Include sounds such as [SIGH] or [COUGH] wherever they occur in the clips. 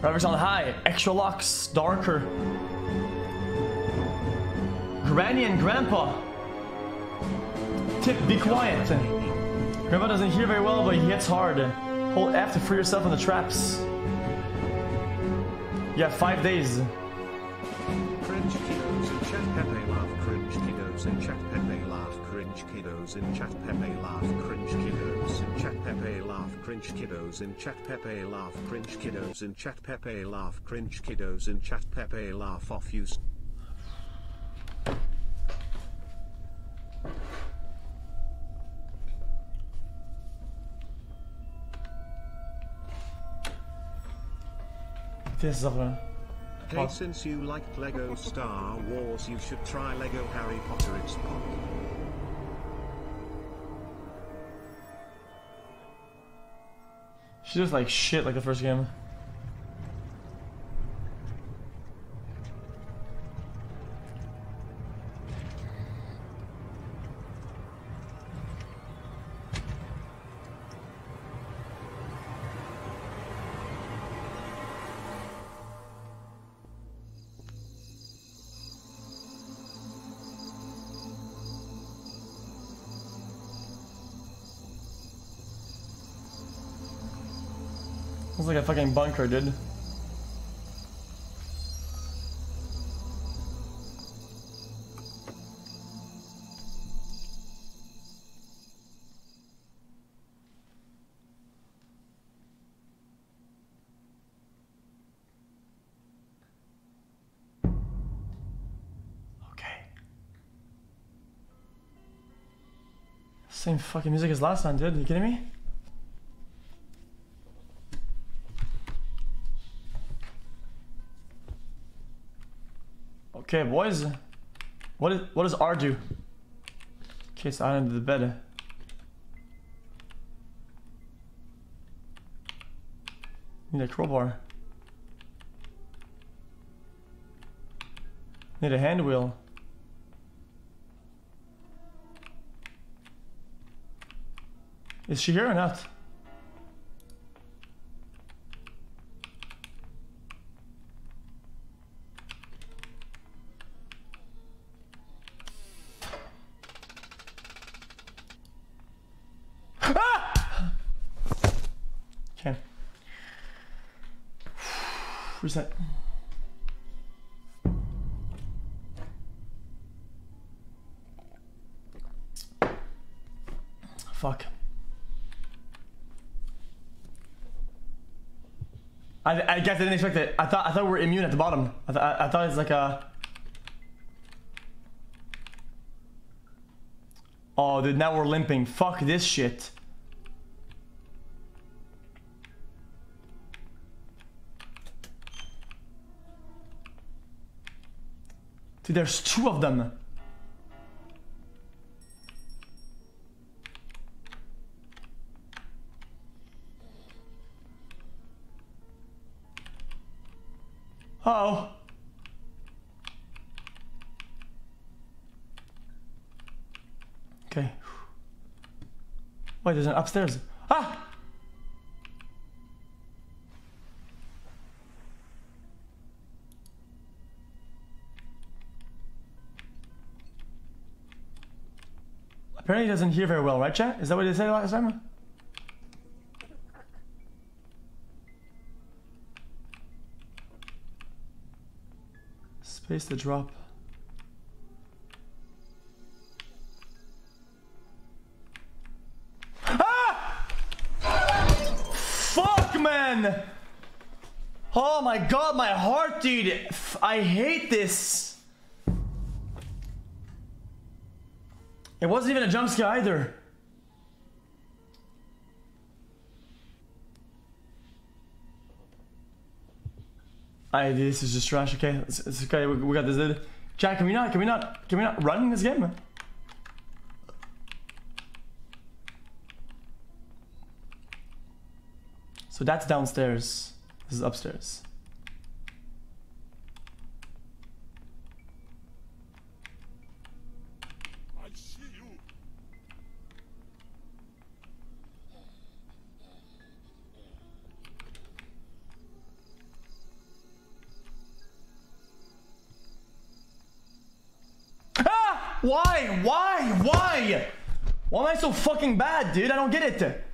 Graphics on high. Extra locks. Darker. Granny and Grandpa. Tip, be quiet. Grandpa doesn't hear very well, but he hits hard. Hold F to free yourself from the traps. Have five days. Cringe kiddos in chat Pepe laugh cringe kiddos in chat Pepe laugh cringe kiddos in chat Pepe laugh cringe kiddos Pepe laugh cringe kiddos in chat. Pepe laugh cringe kiddos in chat. Pepe laugh cringe kiddos in chat. Pepe laugh off you. Hey since you liked Lego Star Wars you should try Lego Harry Potter. It's pop. She just like shit like the first game. Fucking bunker, dude. Okay. Same fucking music as last time, dude. Are You kidding me? Okay, boys. What is what does R do? Case I under the bed. Need a crowbar. Need a hand wheel. Is she here or not? Reset. Fuck. I, I guess I didn't expect it. I thought I thought we were immune at the bottom. I, th I, I thought it's like a. Oh, dude, now we're limping. Fuck this shit. Dude, there's two of them. Uh oh. Okay. Wait, there's an upstairs. He doesn't hear very well, right, chat? Is that what they said last time? Space to drop. Ah! Fuck, man! Oh my god, my heart, dude! I hate this! It wasn't even a jump scare either. I this is just trash. Okay, it's, it's okay. We, we got this. Dude. Jack, can we not? Can we not? Can we not run this game? So that's downstairs. This is upstairs. So fucking bad, dude? I don't get it.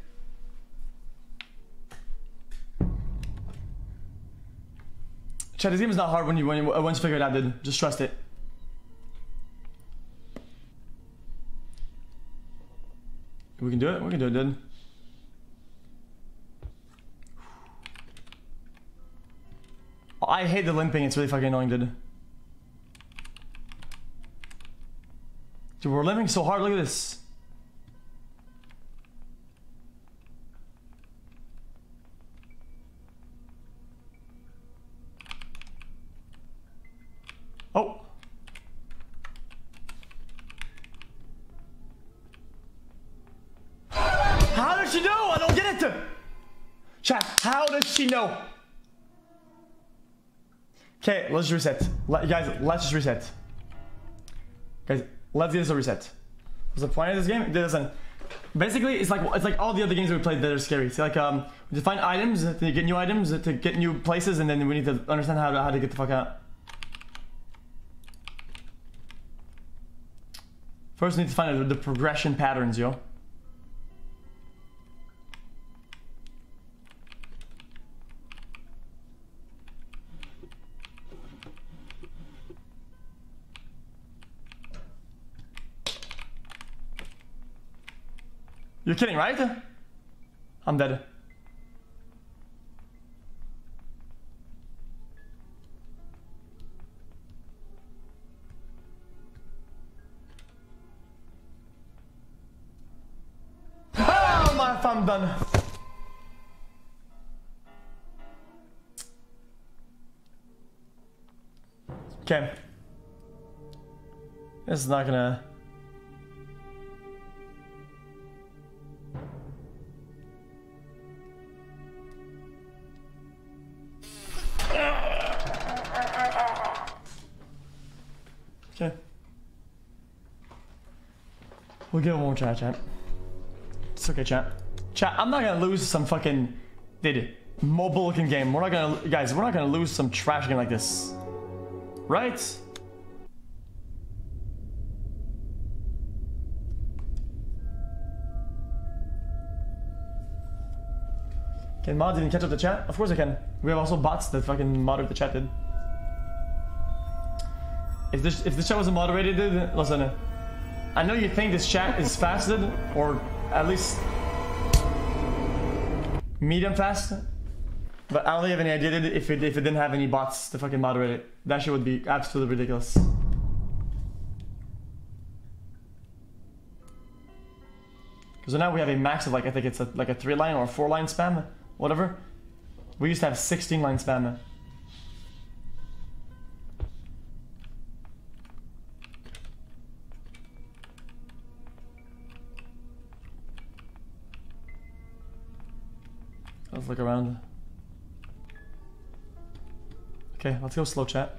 Chat, this game is not hard when you when you once you figure it out, dude. Just trust it. We can do it. We can do it, dude. I hate the limping. It's really fucking annoying, dude. Dude, we're limping so hard. Look at this. Know? Okay, let's reset. Let, guys, let's just reset. Guys, let's get this a reset. What's the point of this game? Listen, basically, it's like it's like all the other games we played that are scary. It's like um, we find items to get new items to get new places, and then we need to understand how to how to get the fuck out. First, we need to find the progression patterns, yo. You're kidding, right? I'm dead. Oh my, I'm done. Okay. This is not gonna... It one more try, chat. It's okay, chat. Chat, I'm not gonna lose some fucking dude, mobile looking game. We're not gonna guys, we're not gonna lose some trash game like this. Right? Can mod didn't catch up the chat? Of course I can. We have also bots that fucking moderate the chat did. If this if this chat wasn't moderated, dude, listen. I know you think this chat is fasted, or at least medium fast, but I don't have any idea dude, if it if it didn't have any bots to fucking moderate it. That shit would be absolutely ridiculous. Because now we have a max of like I think it's a, like a three line or four line spam, whatever. We used to have 16 line spam. Let's look around. Okay, let's go slow chat.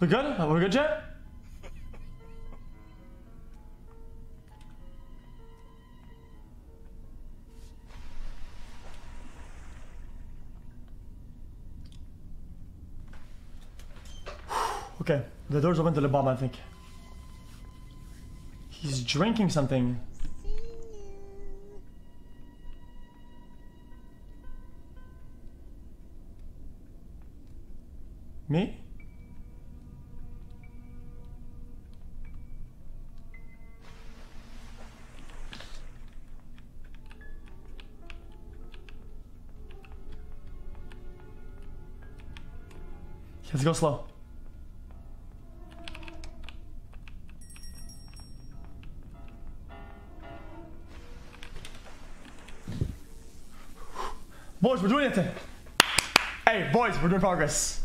We good? Are we good, Jet? The door's open to the bomb, I think. He's drinking something. Me? Let's go slow. We're doing it. Hey, boys, we're doing progress.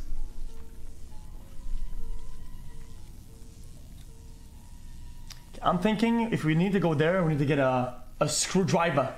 I'm thinking if we need to go there, we need to get a, a screwdriver.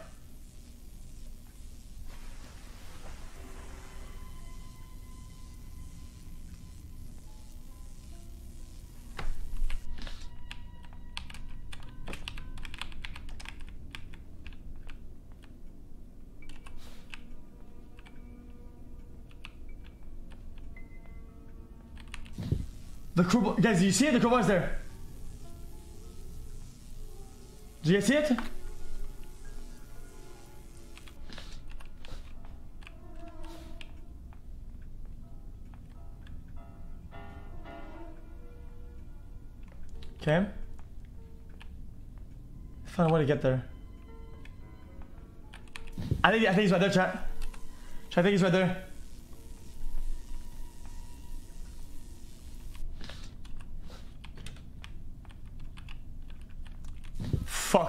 The crowbar, guys, you see it? The crowbar's there. Do you see it? Okay. Find a way to get there. I think I think he's right there. Chat, I think he's right there.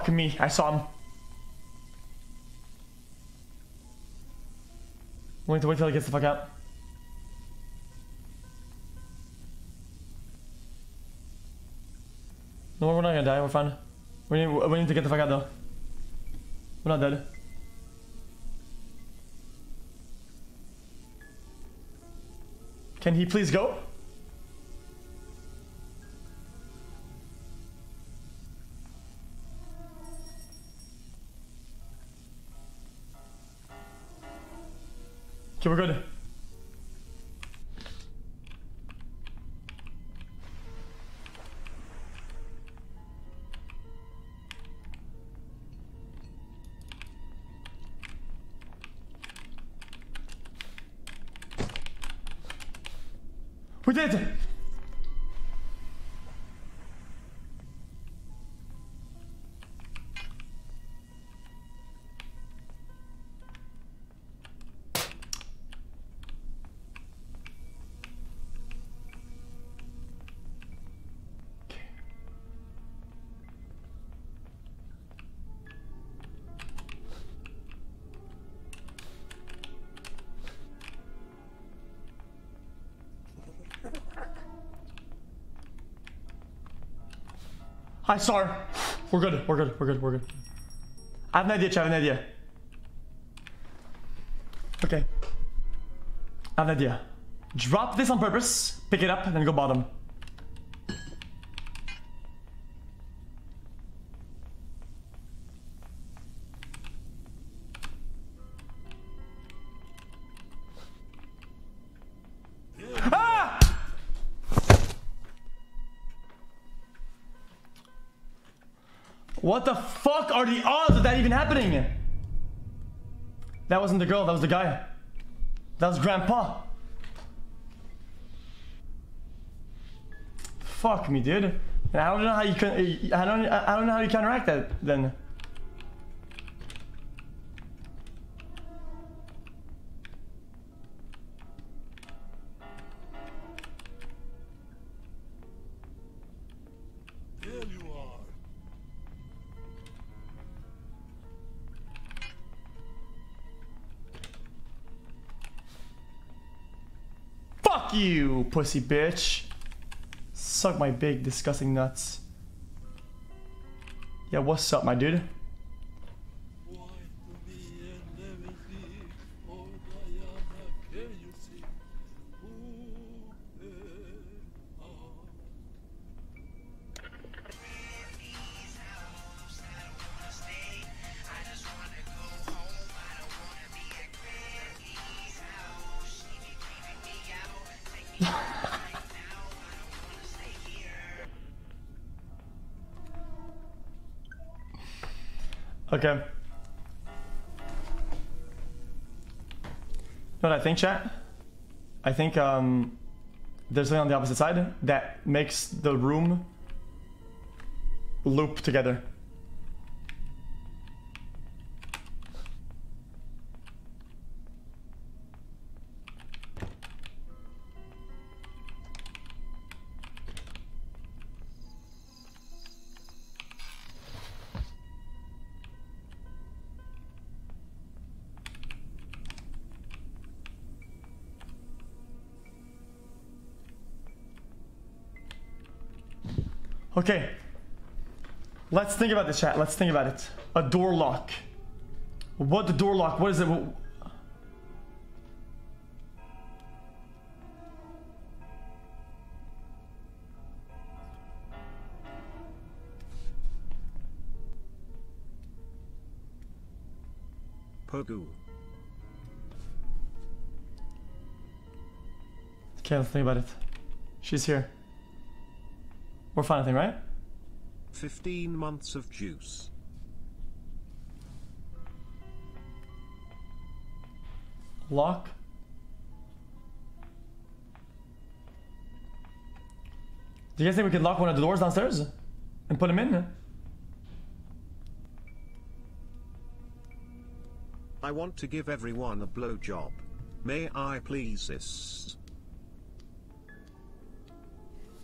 Fuck me, I saw him. To wait till he gets the fuck out. No, we're not gonna die, we're fine. We need, we need to get the fuck out though. We're not dead. Can he please go? Okay, we're good. Sar. We're good. We're good. We're good. We're good. I have an idea. I have an idea. Okay. I have an idea. Drop this on purpose, pick it up, and then go bottom. What the fuck are the odds of that even happening? That wasn't the girl, that was the guy. That was grandpa. Fuck me, dude. And I don't know how you can I don't I don't know how you counteract that then. Pussy bitch. Suck my big disgusting nuts. Yeah, what's up, my dude? Okay. You know what I think, chat? I think um, there's something on the opposite side that makes the room loop together. Okay. Let's think about this, chat. Let's think about it. A door lock. What the door lock? What is it? What- Pogu. Okay, let's think about it. She's here. We're fine, think, right? 15 months of juice. Lock. Do you guys think we could lock one of the doors downstairs? And put him in? I want to give everyone a blowjob. May I please this?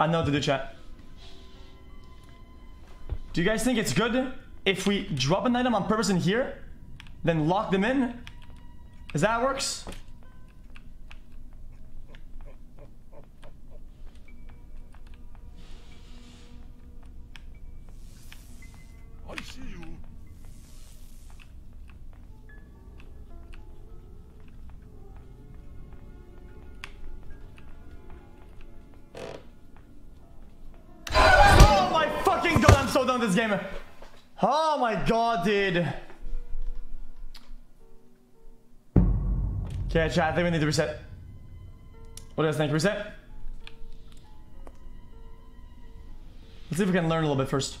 I know to do chat. Do you guys think it's good if we drop an item on purpose in here, then lock them in? Is that works? This game. Oh my god, dude. Okay, chat, I think we need to reset. What do you guys think? Reset? Let's see if we can learn a little bit first.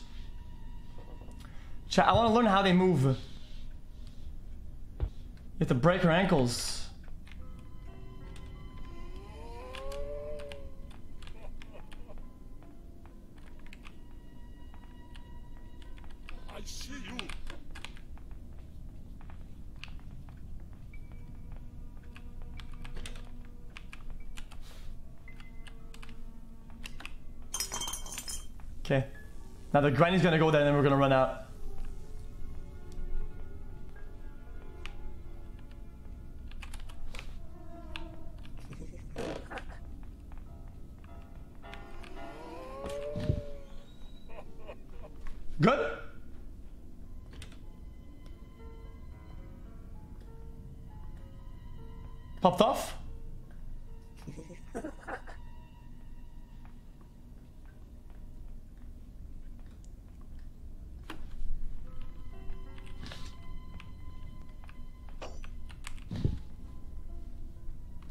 Chat, I want to learn how they move. You have to break her ankles. Now the granny's gonna go there and then we're gonna run out.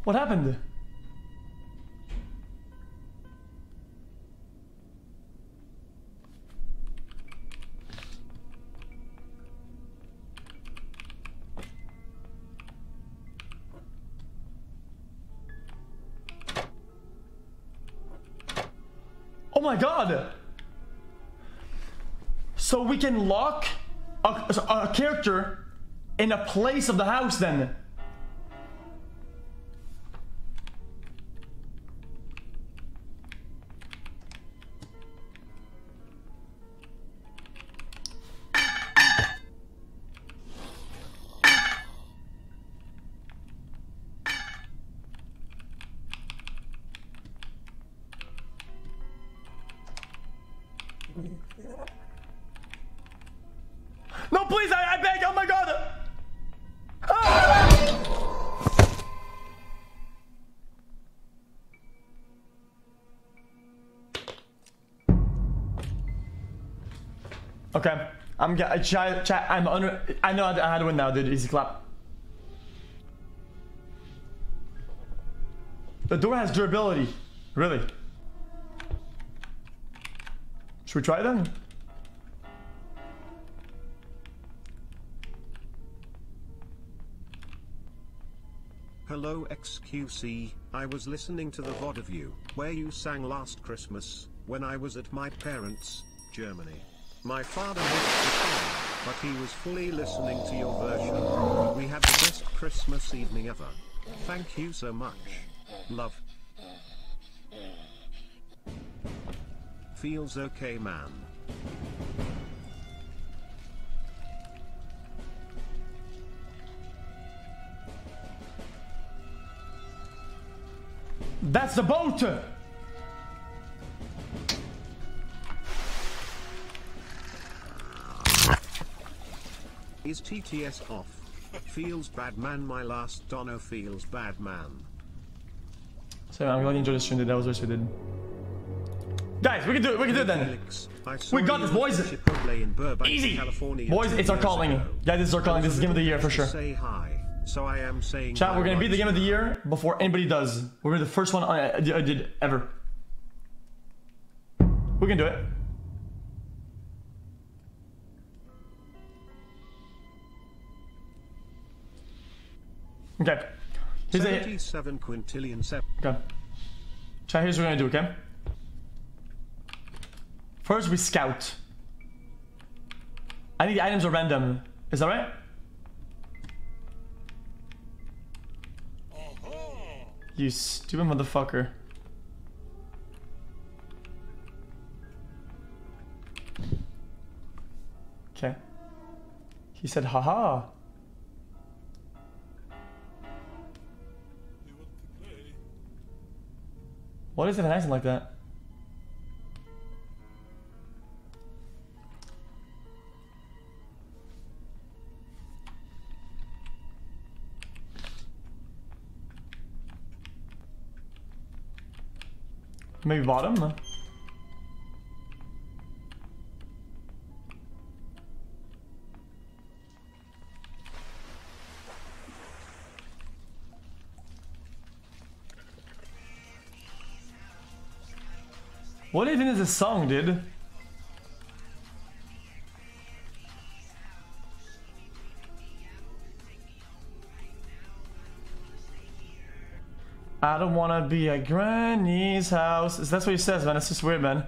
What happened? Oh my god! So we can lock a, a character in a place of the house then? Okay, I'm chat I'm under. I know I had to win now, dude. Easy clap. The door has durability. Really? Should we try then? Hello XQC, I was listening to the VOD of you, where you sang last Christmas, when I was at my parents' Germany. My father missed the song, but he was fully listening to your version. We had the best Christmas evening ever. Thank you so much. Love. Feels okay man. That's the boat! Is TTS off? Feels bad man my last Dono feels bad man. So I'm you enjoyed the stream. Dude. That was what we did. Guys, we can do it. We can do it then. Felix, I saw We got this, boys. at Chipotle in Burbank, Easy. California Boys, it's our calling. ago. Guys, this is our calling. This is game of the year for sure. Say hi. So I am saying Chat, we're gonna beat the game of the year before anybody does. We're gonna be the first one uh, I, I did ever. We can do it. Okay. Here's a, 77 quintillion seven. okay. So here's what we're gonna do, okay? First, we scout. I think the items are random. Is that right? Uh-huh. You stupid motherfucker. Okay. He said, haha. What is it an accent like that? Maybe bottom? What even is this song, dude? I don't wanna be at Granny's house. That's what he says, man. It's just weird, man.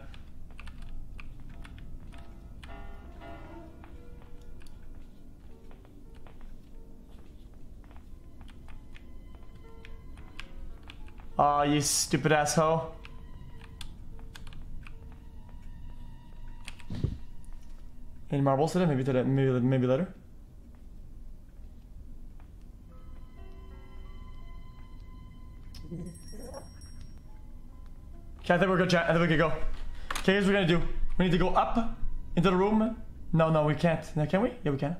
Aw, you stupid asshole. Any marbles today? Maybe today. Maybe maybe later. Okay, I think we're good, chat. I think we can go. Okay, here's what we're gonna do. We need to go up into the room. No, no, we can't. Now, can we? Yeah, we can.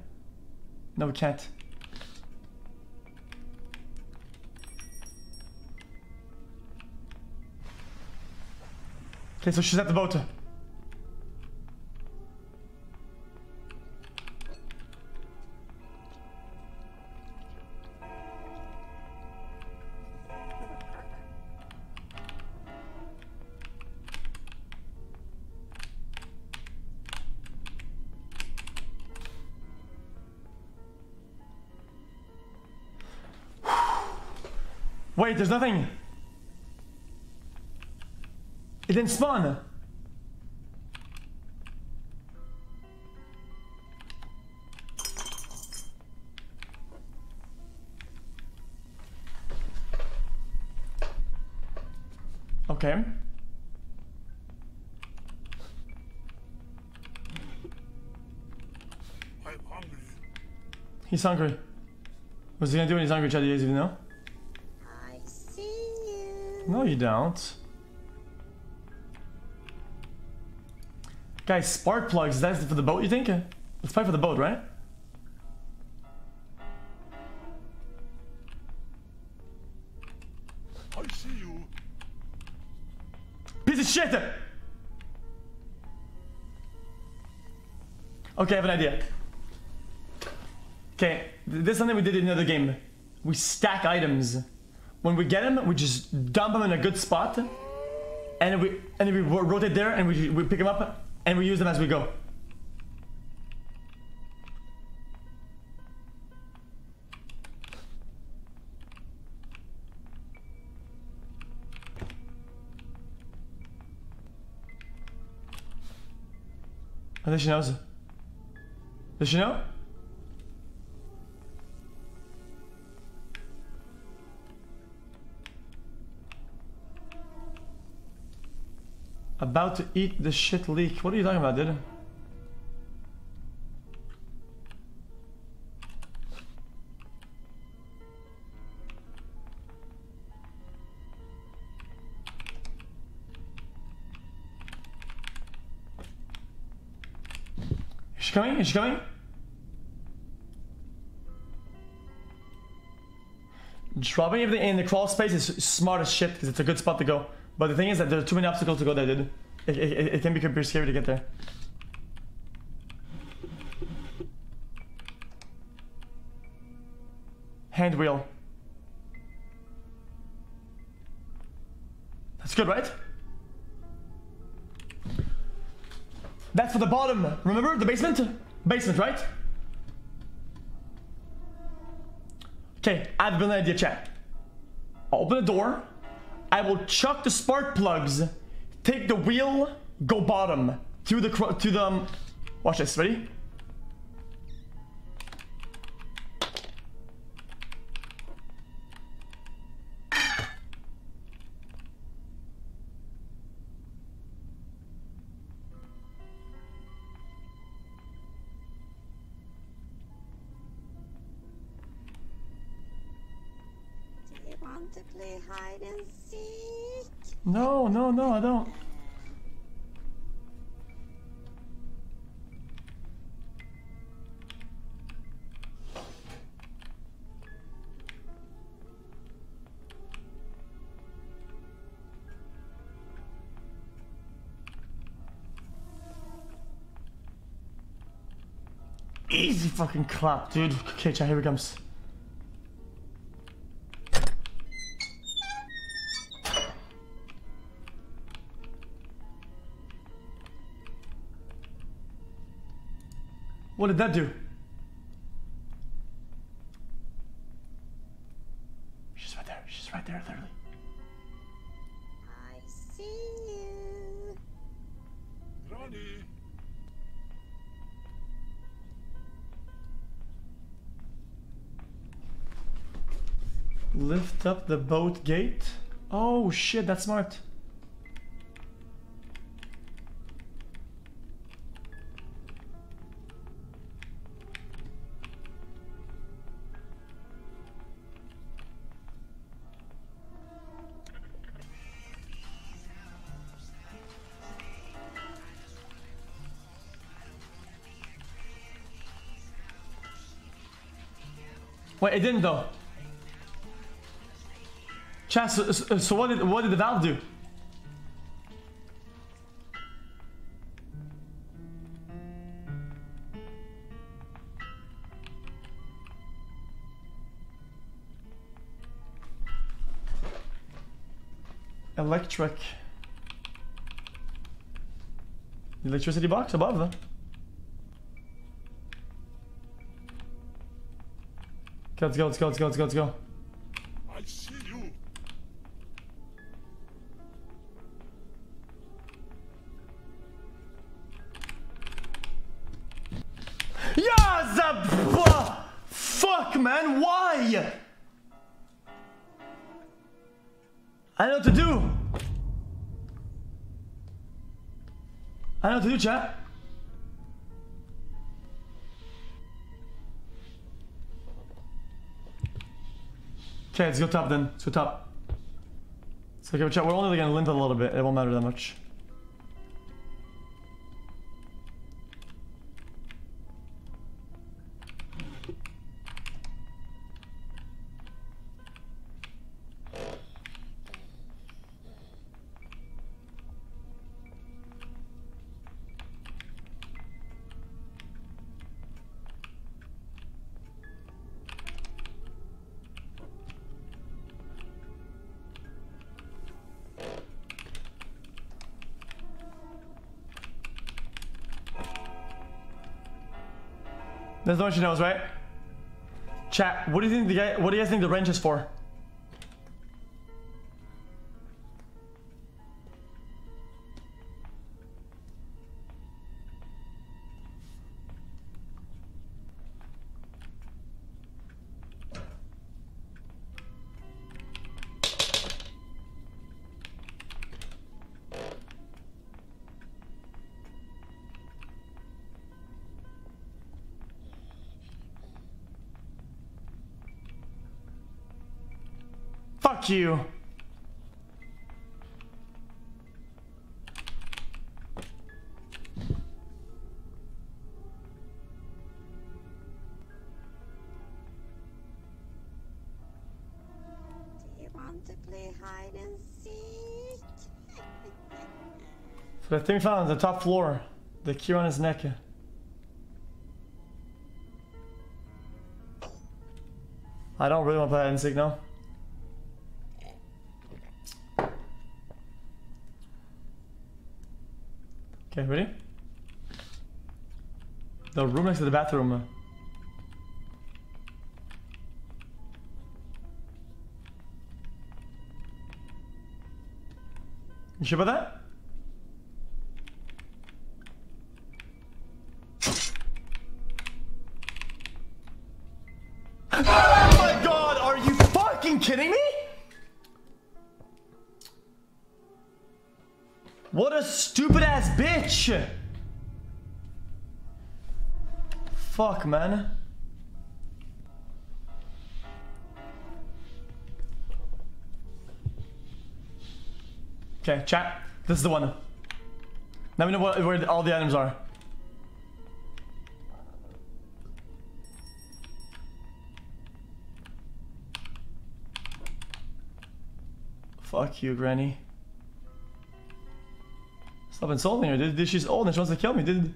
No, we can't. Okay, so she's at the boat. Wait, there's nothing. It didn't spawn. Okay. I'm hungry. He's hungry. What's he gonna do when he's hungry, Chad? Do you know? I see you. No, you don't. Guys, spark plugs, that's for the boat, you think? Let's fight for the boat, right? I see you. Piece of shit! Okay, I have an idea. Okay, th- this is something we did in another game. We stack items. When we get them, we just dump them in a good spot, and we and we rotate there, and we we pick them up, and we use them as we go. I think she knows. Does she know? About to eat the shit leak. What are you talking about, dude? Is she coming? Is she coming? Dropping everything in the crawl space is smart as shit because it's a good spot to go. But the thing is that there are too many obstacles to go there, dude. It, it, it can be pretty scary to get there. Hand wheel. That's good, right? That's for the bottom. Remember the basement? Basement, right? Okay, I have an idea, chat. I'll open the door. I will chuck the spark plugs, take the wheel, go bottom to the to the. Um, watch this. Ready? No, no, I don't. Easy fucking clap, dude. Okay, here he comes. What did that do? She's right there. She's right there, literally. I see you. Ronnie. Lift up the boat gate. Oh shit, that's smart. Wait, it didn't though. Chat, so, so, so what did what did the valve do? Electric. Electricity box above them. Let's go, let's go, let's go, let's go, let's go. I see you. Yeah, the fuck, man, why? I know what to do. I know what to do, chat. Okay, let's go top then. Let's go top. So okay. We're only gonna limp a little bit. It won't matter that much. That's the one she knows, right? Chat, what do you think the guy what do you guys think the wrench is for? Fuck you. want to play hide and seek? [LAUGHS] So the thing we found on the top floor. The key on his neck. I don't really want to play hide and seek Okay, ready? The room next to the bathroom. You sure about that? Bitch! Fuck, man. Okay, chat. This is the one. Let me know what, where all the items are. Fuck you, Granny. Stop insulting her, dude. She's old and she wants to kill me, dude.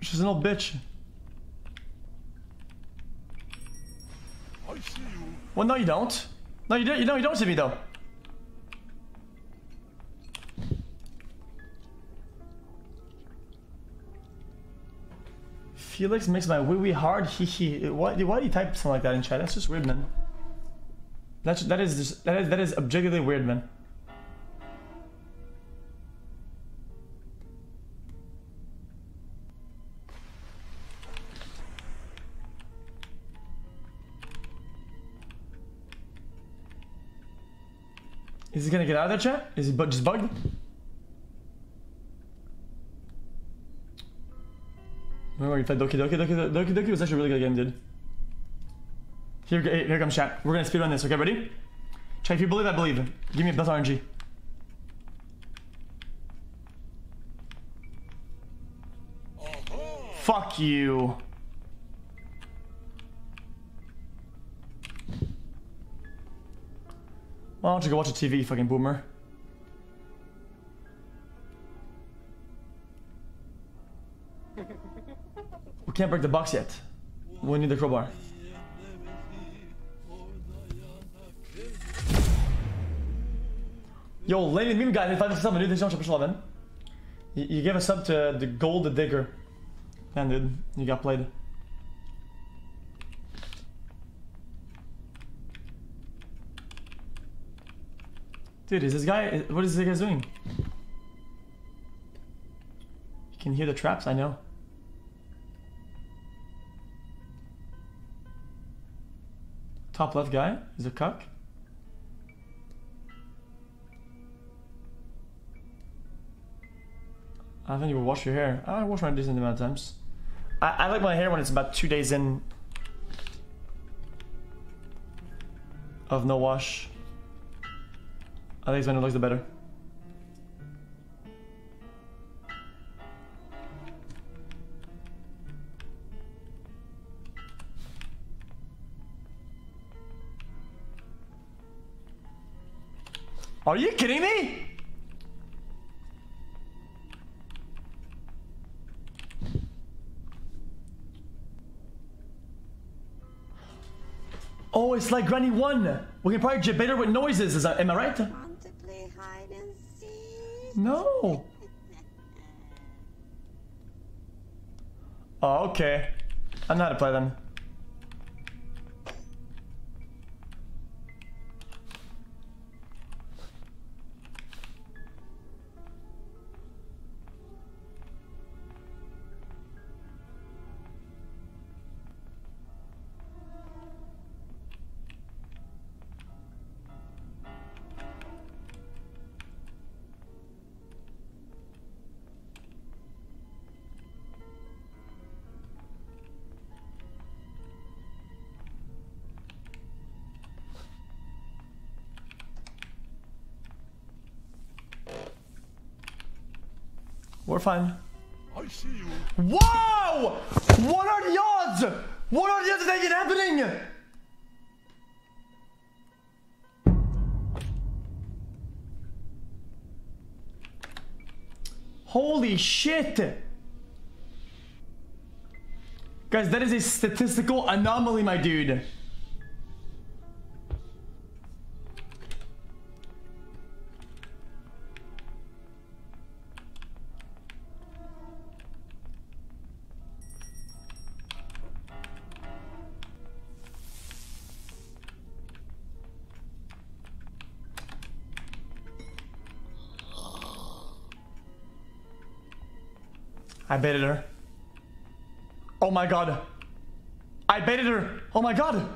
She's an old bitch. I see you. Well, no, you don't. No, you don't. You you don't see me though. Felix makes my wee wee hard. He he. Why, why do you type something like that in chat? That's just weird, man. That's that is just, that is that is objectively weird, man. Is he gonna get out of there, chat? Is he bu- just bugged? Remember you played Doki Doki Doki Doki Doki was actually a really good game, dude. Here, here comes chat. We're gonna speedrun this, okay? Ready? Chat, if you believe, I believe. Give me a best RNG. Uh-huh. Fuck you. Why don't you go watch a TV, fucking boomer? [LAUGHS] We can't break the box yet. We need the crowbar. Yo, lady meme guy, if I sub dude, this is not man. You, you gave a sub to the gold digger. Man, dude, you got played. Dude, is this guy? What is this guy doing? You can hear the traps, I know. Top left guy is a cuck. I haven't even washed your hair. I wash my decent amount of times. I, I like my hair when it's about two days in of no wash. I think it's when it looks the better. Are you kidding me? Oh, it's like Granny 1. We can probably get better with noises, is that, am I right? Want to play hide and seek? No. [LAUGHS] Oh, okay. I know how to play them. We're fine. I see you. Wow! What are the odds? What on earth is even happening? Holy shit! Guys, that is a statistical anomaly, my dude. I baited her. Oh my god. I baited her. Oh my god.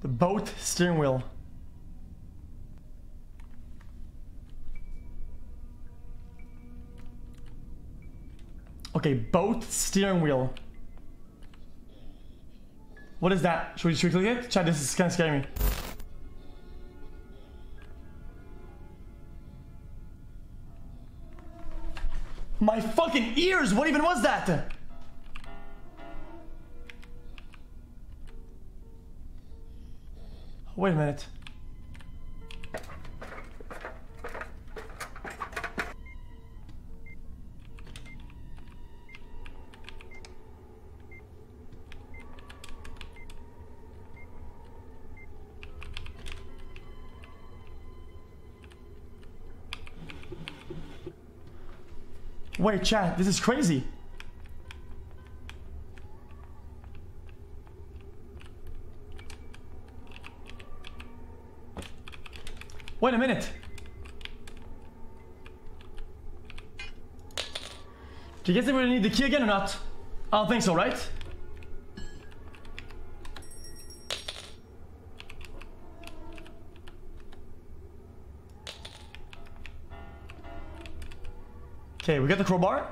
The boat steering wheel. Okay, boat steering wheel. What is that? Should we, should we click it? Chat, this is kind of me. My fucking ears! What even was that? Wait a minute. Wait, chat, this is crazy. Wait a minute. Do you guys we're need the key again or not? I don't think so, right? Okay, we got the crowbar.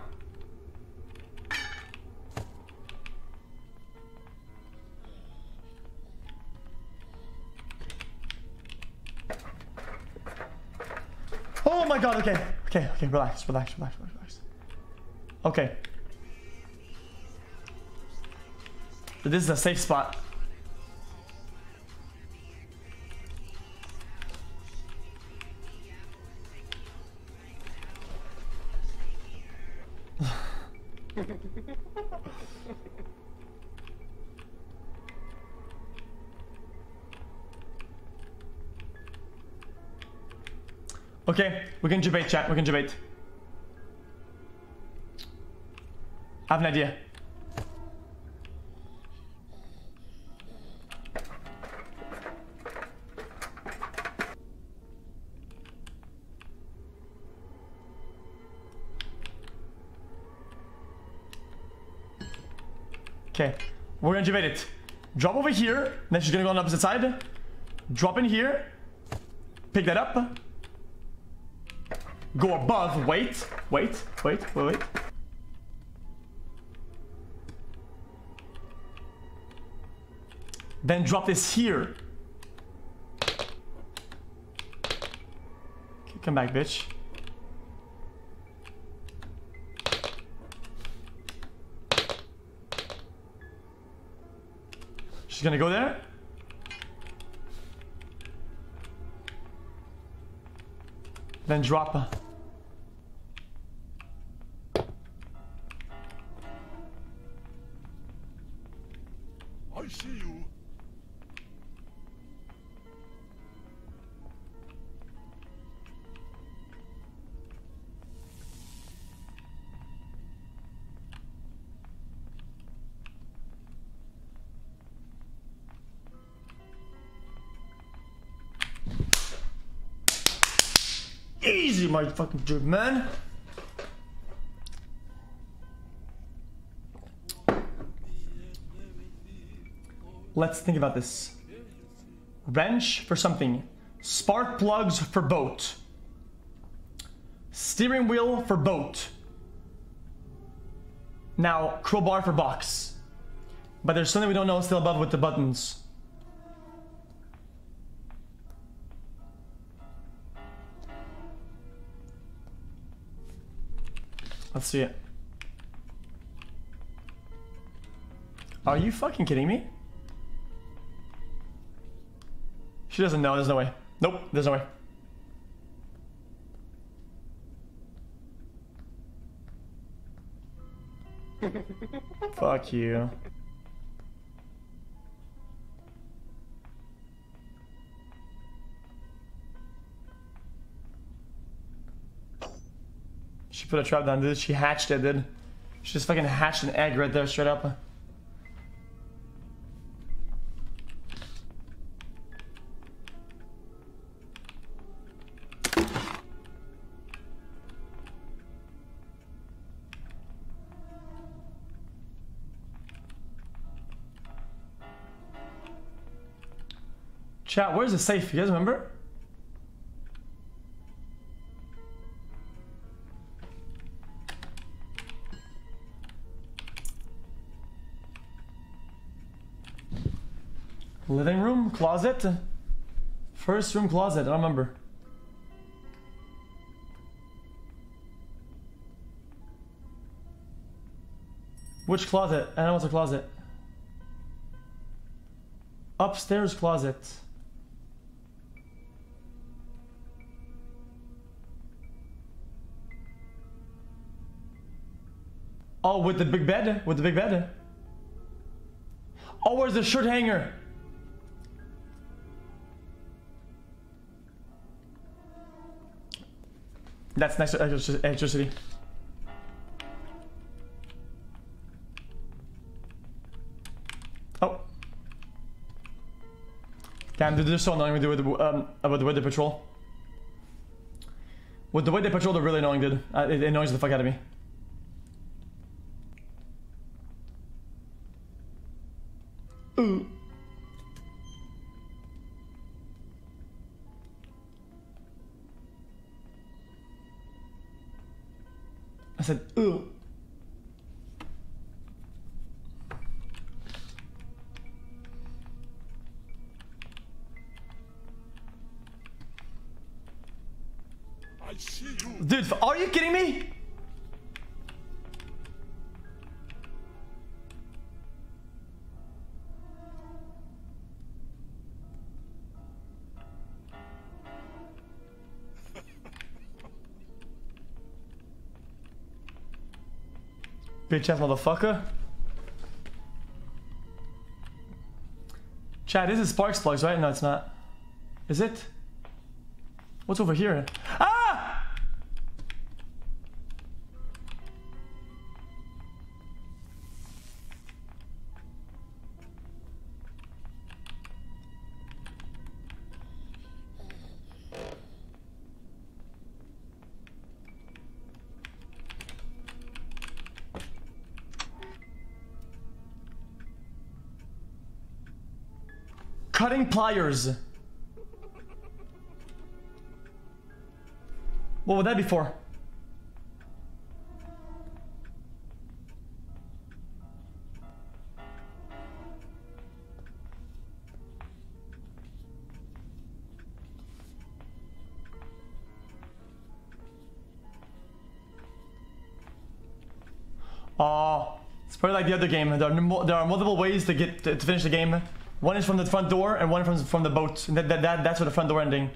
Oh my god, okay. Okay, okay, relax, relax, relax, relax, relax. Okay. This is a safe spot. Okay, we can debate chat, we can debate. I have an idea. Okay, we're gonna debate it. Drop over here, then she's gonna go on the opposite side. Drop in here. Pick that up. Go above. Wait, wait, wait, wait, wait. Then drop this here. Come back, bitch. She's gonna go there. Then drop uh, Fucking dude, man. Let's think about this. Wrench for something. Spark plugs for boat. Steering wheel for boat. Now, crowbar for box. But there's something we don't know still above with the buttons. Let's see it. Are you fucking kidding me? She doesn't know. There's no way. Nope. There's no way. [LAUGHS] Fuck you. Put a trap down, dude. She hatched it, dude. She just fucking hatched an egg right there, straight up. Chat, where's the safe? You guys remember? Living room, closet, first room closet. I don't remember. Which closet? Don't what's a closet. Upstairs closet. Oh, with the big bed? With the big bed? Oh, where's the shirt hanger? That's next to electricity. Oh. Damn, they're so annoying with the, um, about the way they patrol. With the way they patrol, they're really annoying, dude. Uh, it annoys the fuck out of me. Ooh. I said, ooh. Bitch ass motherfucker. Chad, this is Sparks plugs, right? No, it's not. Is it? What's over here? Pliers. What would that be for? Oh, it's probably like the other game. There are, there are multiple ways to get to, to finish the game. One is from the front door, and one from from the boat. That, that, that that's for the front door ending.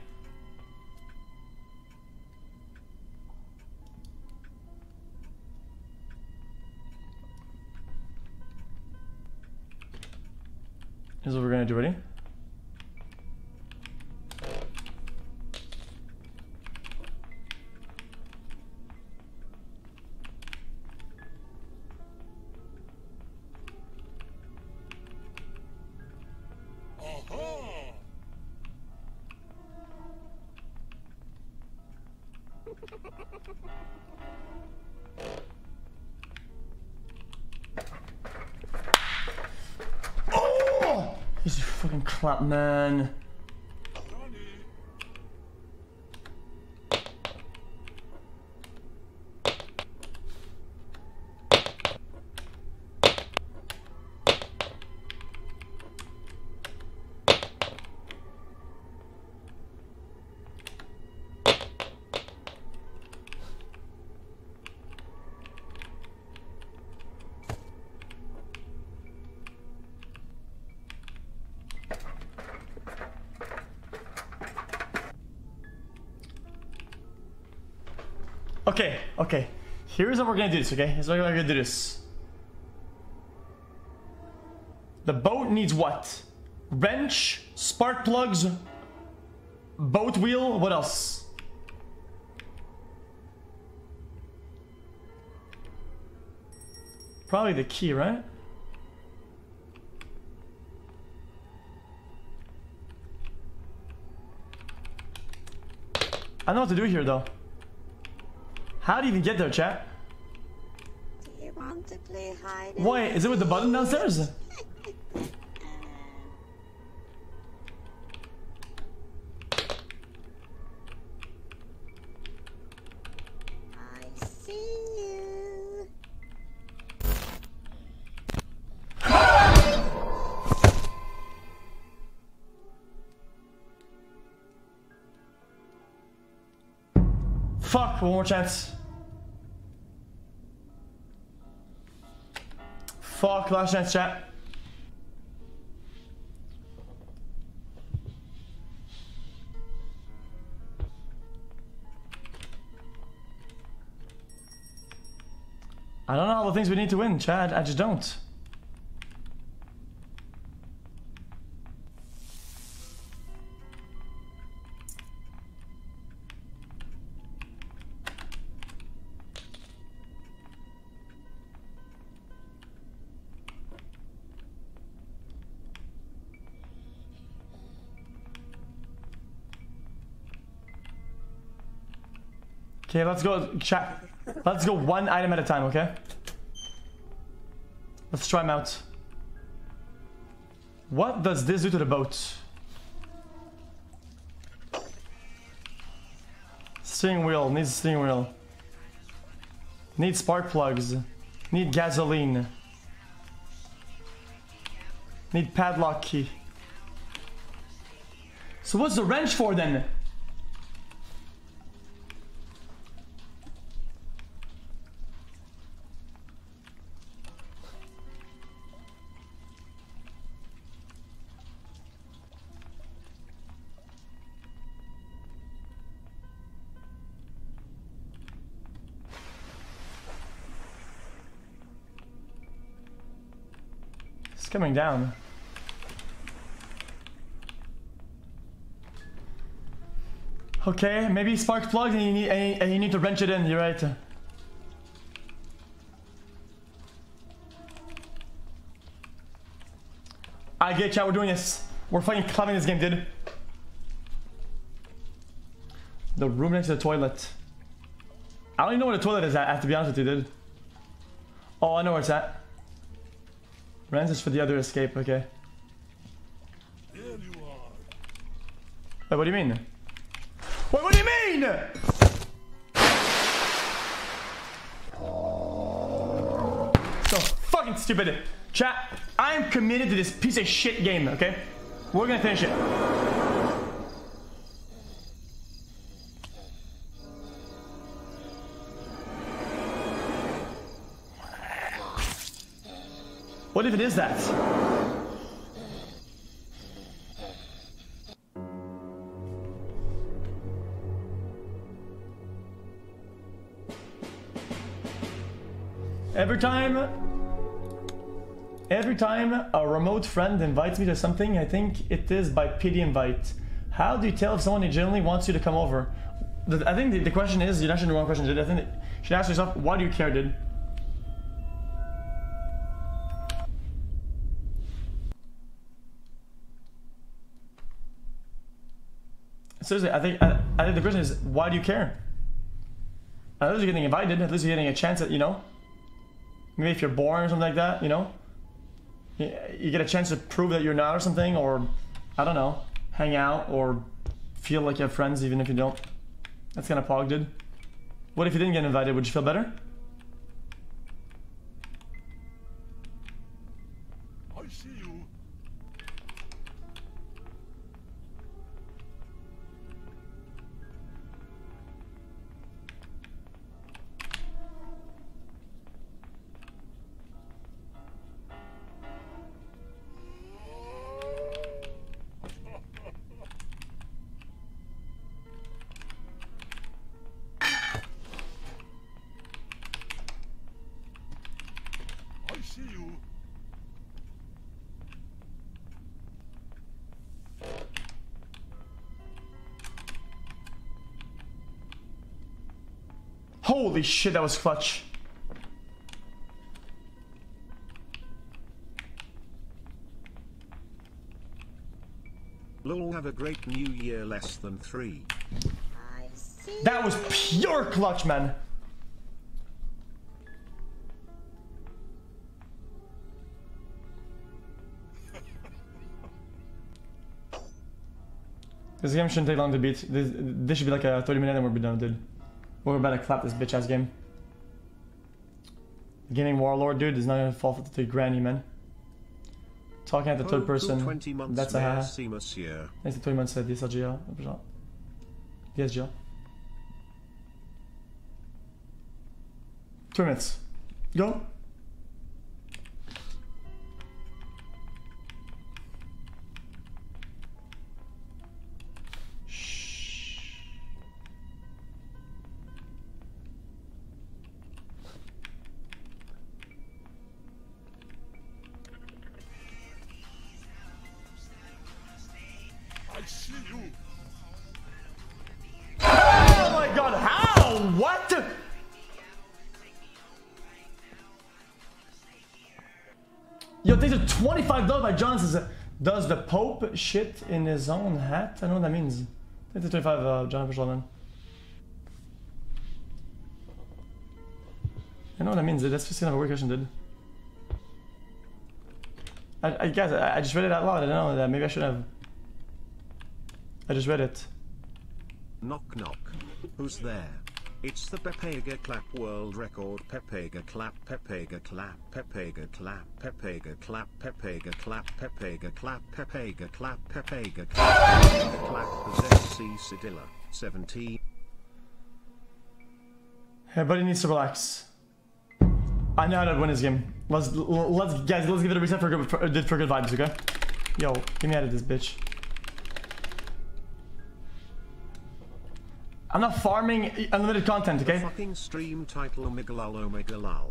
Fucking Okay, okay. Here's how we're gonna do this, okay? Here's how we're gonna do this. The boat needs what? Wrench, spark plugs, boat wheel, what else? Probably the key, right? I know what to do here though. How do you even get there, chat? Do you want to play hide and Wait, is it with the button downstairs? I see you. Fuck, one more chance. Fuck, last chance, chat. I don't know all the things we need to win, Chad. I just don't. Okay, let's go, chat. Let's go one item at a time, okay? Let's try them out. What does this do to the boat? Steering wheel, needs steering wheel. Need spark plugs. Need gasoline. Need padlock key. So what's the wrench for then? Coming down. Okay, maybe spark plugs and you need and you need to wrench it in. You're right. I get you. We're doing this. We're fucking clubbing this game, dude. The room next to the toilet. I don't even know where the toilet is at. I have to be honest with you, dude. Oh, I know where it's at. Wrench is for the other escape. Okay. Wait, what do you mean? What do you mean? So fucking stupid. Chat, I am committed to this piece of shit game, okay? We're gonna finish it. What if it is that? Every time Every time a remote friend invites me to something, I think it is by pity invite. How do you tell if someone genuinely wants you to come over? I think the, the question is, you're asking the wrong question, dude. I think you should ask yourself, why do you care, dude? Seriously, I think I, I think the question is, why do you care? At least you're getting invited. At least you're getting a chance at, you know, maybe if you're born or something like that, you know, you, you get a chance to prove that you're not or something, or I don't know, hang out or feel like you have friends even if you don't. That's kind of pog, dude. What if you didn't get invited? Would you feel better? Holy shit, that was clutch. Lol have a great new year less than three. That was pure clutch, man. This game shouldn't take long to beat. This, this should be like a 30 minute and we'll be done, dude. We're about to clap this bitch ass game. Gaming Warlord, dude, is not gonna fall for the granny, man. Talking at the third person. 20 months That's a haha. monsieur. Neyse 20 months yapacağım. Yazacağım. Two minutes. Go. 25 dollars by Johnson. Does the Pope shit in his own hat? I know what that means. I 25 uh, John. I know what that means. That's just kind of a weird question, dude. I, I guess I, I just read it out loud. I don't know that. Maybe I should have. I just read it. Knock knock. Who's there? It's the Pepega Clap World Record. Pepega Clap, Pepega Clap, Pepega Clap, Pepega Clap, Pepega Clap, Pepega Clap, Pepega Clap, Pepega Clap, Pepega Clap, possess C. Cedilla, 17. Everybody needs to relax. I know how to win this game. Let's let's guys let's give it a reset for good for, for good vibes, okay? Yo, get me out of this bitch. I'm not farming unlimited content, okay? Fucking stream title Omega Lul Omega Lul.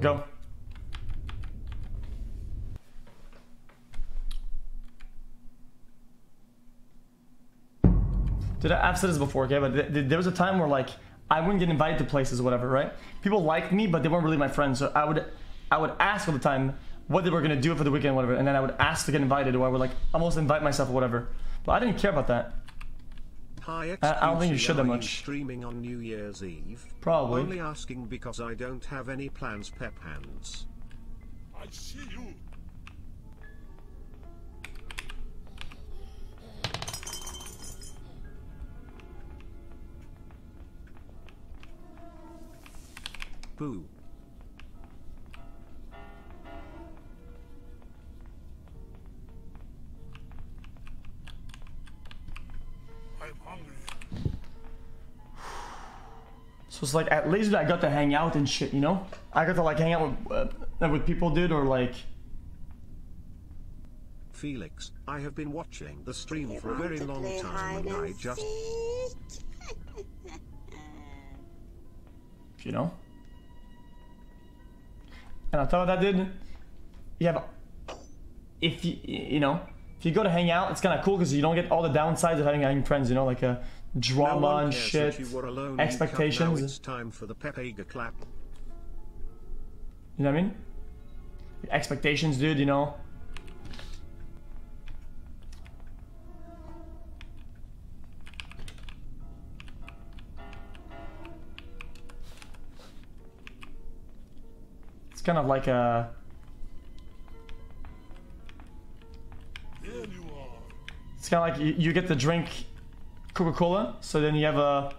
Go. Dude, I've said this before, okay? But th- th- there was a time where like I wouldn't get invited to places, or whatever, right? People liked me, but they weren't really my friends. So I would, I would ask all the time what they were gonna do for the weekend, whatever, and then I would ask to get invited, or I would like almost invite myself, or whatever. But I didn't care about that. Hi, I- I don't think you should that much. streaming on New Year's Eve. Probably. Only asking because I don't have any plans. Pep hands. I see you. Boo. So it's like at least I got to hang out and shit, you know? I got to like hang out with uh, with people, dude, or like Felix, I have been watching the stream you for a very long time hide and I just [LAUGHS] you know. And I thought of that, dude, you have if you you know if you go to hang out, it's kind of cool because you don't get all the downsides of having having friends. You know, like uh, no drama one and shit, you were alone. You come Now expectations. it's time for the Pepega clap. You know what I mean? Expectations, dude. You know. It's kind of like a There you are. It's kind of like you, you get the drink Coca-Cola, so then you have a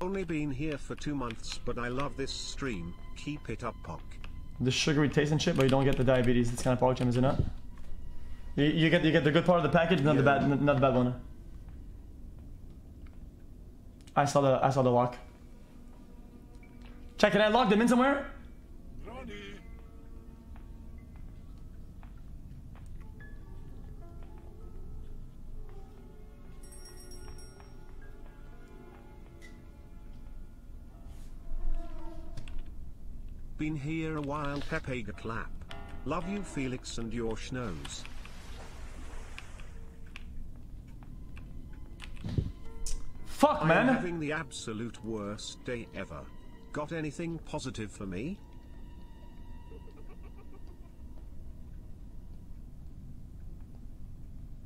Only been here for two months, but I love this stream. Keep it up, Pock. the sugary taste and shit, but you don't get the diabetes. It's kind of PogChamp, is it not? You, you get you get the good part of the package, not the bad not the bad one. I saw the I saw the lock. Check, can I lock them in somewhere? been here a while Pepe Clap. Love you Felix and your schnoz. Fuck man! I'm having the absolute worst day ever. Got anything positive for me?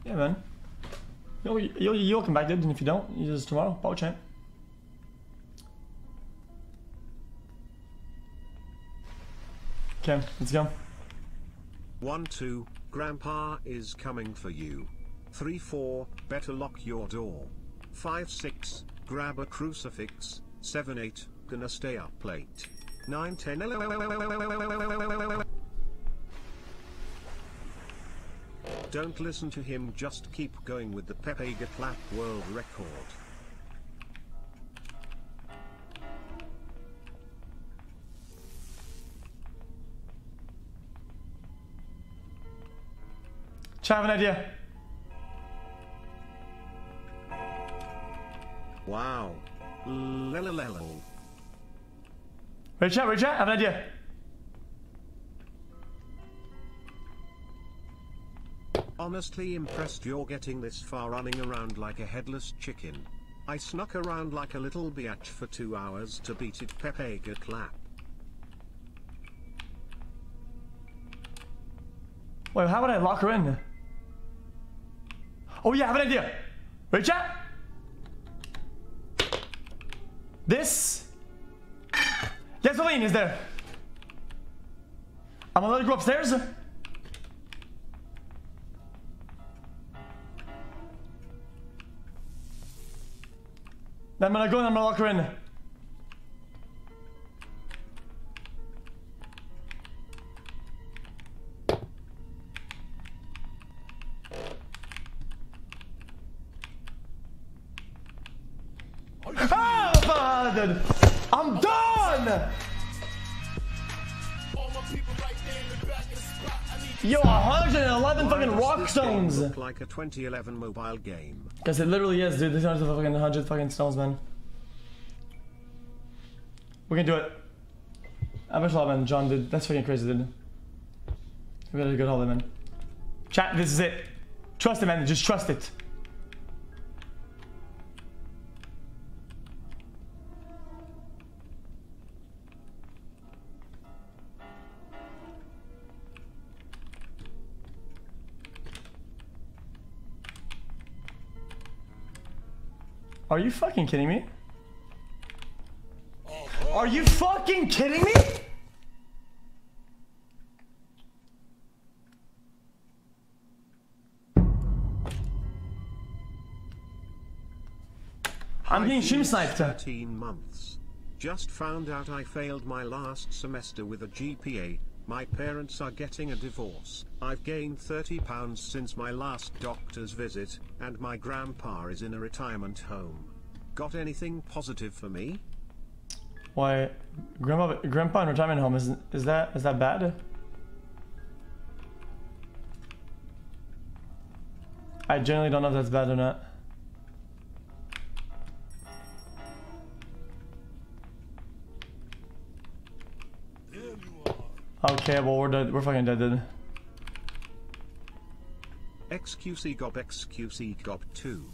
Yeah man. You'll, you'll, you'll come back dude and if you don't, you just tomorrow, PogChamp. Okay, let's go. 1 2, Grandpa is coming for you. 3 4, better lock your door. 5 6, grab a crucifix. 7 8, gonna stay up late. 9 10, don't listen to him, just keep going with the Pepe Clap world record. Chat, I have an idea. Wow. Lelelelo. Ready, chat, ready, chat? I have an idea. Honestly impressed you're getting this far running around like a headless chicken. I snuck around like a little biatch for two hours to beat it Pepe clap. Wait, how would I lock her in? Oh yeah, I have an idea. Ready, chat? This. Gasoline is there. I'm gonna let her go upstairs. Then I'm gonna go and I'm gonna lock her in. Bud! I'm done! Yo, 111 fucking rock This stones! Look like a 2011 mobile game. Cause it literally is, dude. These are the fucking 100 fucking stones, man. We can do it. I wish a lot, man. John, dude. That's fucking crazy, dude. We got a good holiday, man. Chat, this is it. Trust it, man. Just trust it. Are you fucking kidding me? Are you fucking kidding me? I'm getting stream sniped. 13 months. Just found out I failed my last semester with a GPA. My parents are getting a divorce. I've gained 30 pounds since my last doctor's visit, and my grandpa is in a retirement home. Got anything positive for me? Why, grandpa, grandpa in retirement home is is that is that bad? I generally don't know if that's bad or not. Okay, well we're dead. We're fucking dead, dude. XQC Gob XQC Gob 2.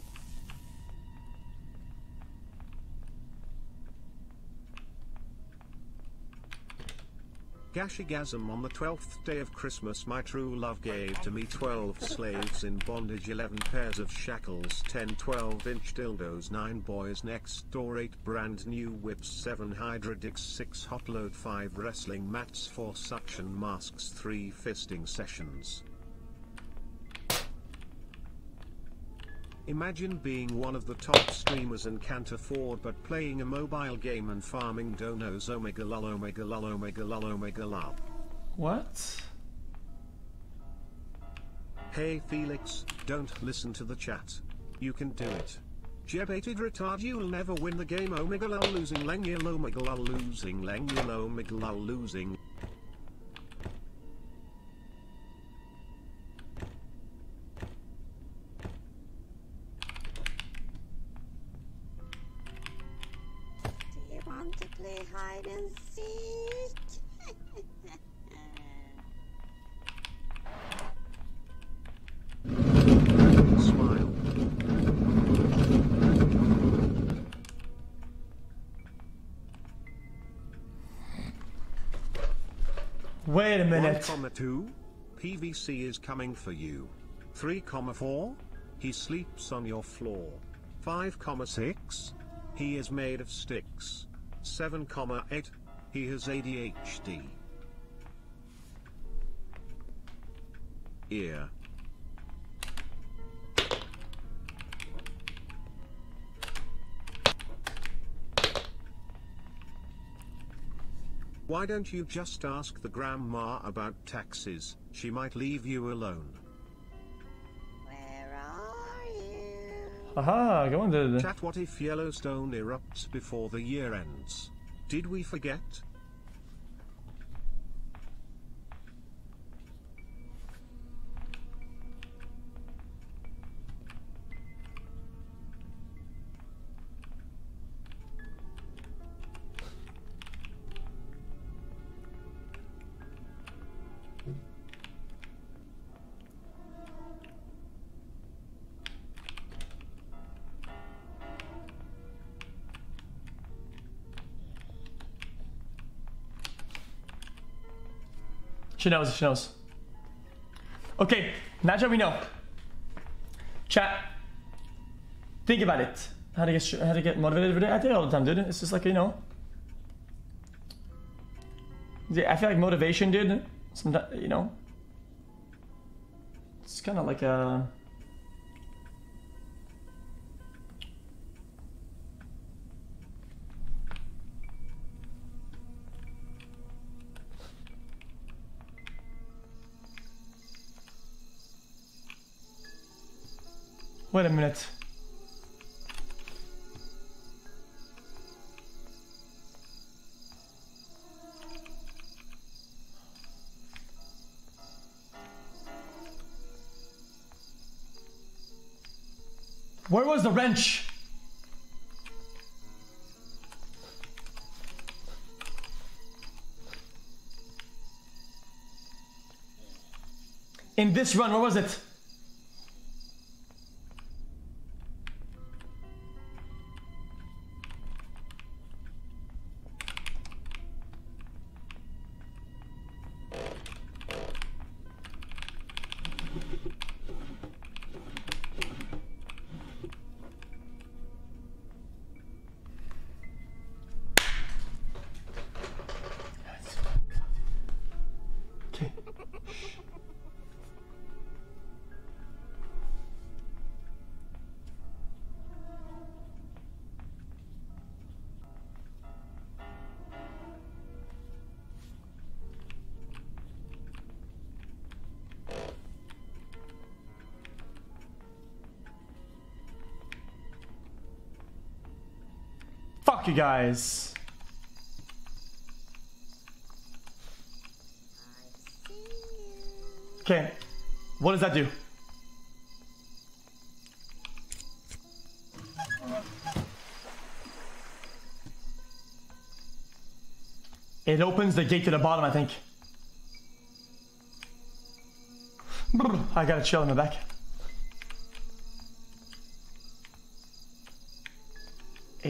Gachigasm on the 12th day of Christmas my true love gave to me 12 slaves in bondage 11 pairs of shackles 10 12 inch dildos 9 boys next door 8 brand new whips 7 hydra dicks 6 hot load 5 wrestling mats 4 suction masks 3 fisting sessions Imagine being one of the top streamers and can't afford but playing a mobile game and farming donos omega lol omega lol omega lol omega lol. What? Hey Felix, don't listen to the chat. You can do it. Jebaited retard you'll never win the game omega lol losing Lengyel omega lol losing Lengyel omega lol losing. hide and seek. Wait a minute. 1,2. PVC is coming for you. 3, 4, He sleeps on your floor. 5, 6, He is made of sticks. 7, comma 8. He has ADHD. Ear. Why don't you just ask the grandma about taxes? She might leave you alone. Aha, go on, dude. Chat what if Yellowstone erupts before the year ends? Did we forget? She knows, she knows. Okay, now that we know. Chat. Think about it. How to get how to get motivated every day? I all the time, dude. It's just like you know. Yeah, I feel like motivation, dude. Sometimes you know. It's kind of like a. Wait a minute. Where was the wrench? In this run, where was it? You guys. Okay. What does that do? It opens the gate to the bottom, I think. I gotta chill in the back.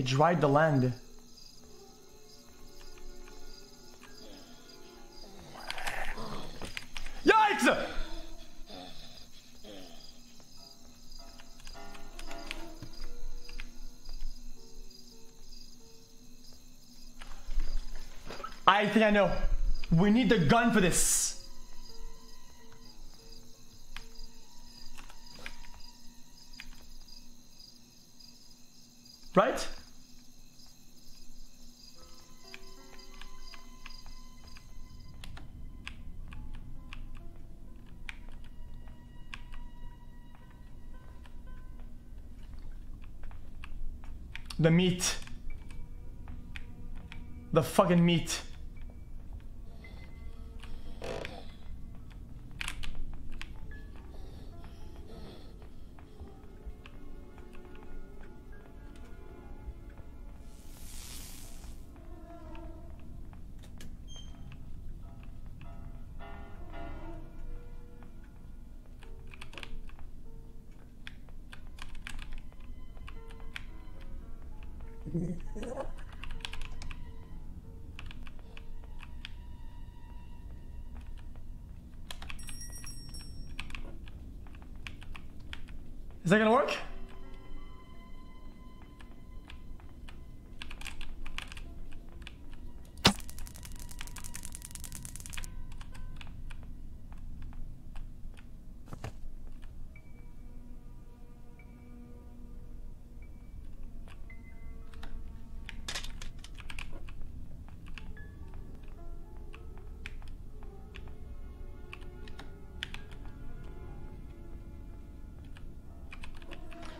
Dried the land. Yikes! I think I know. We need the gun for this. Right? The meat. The fucking meat.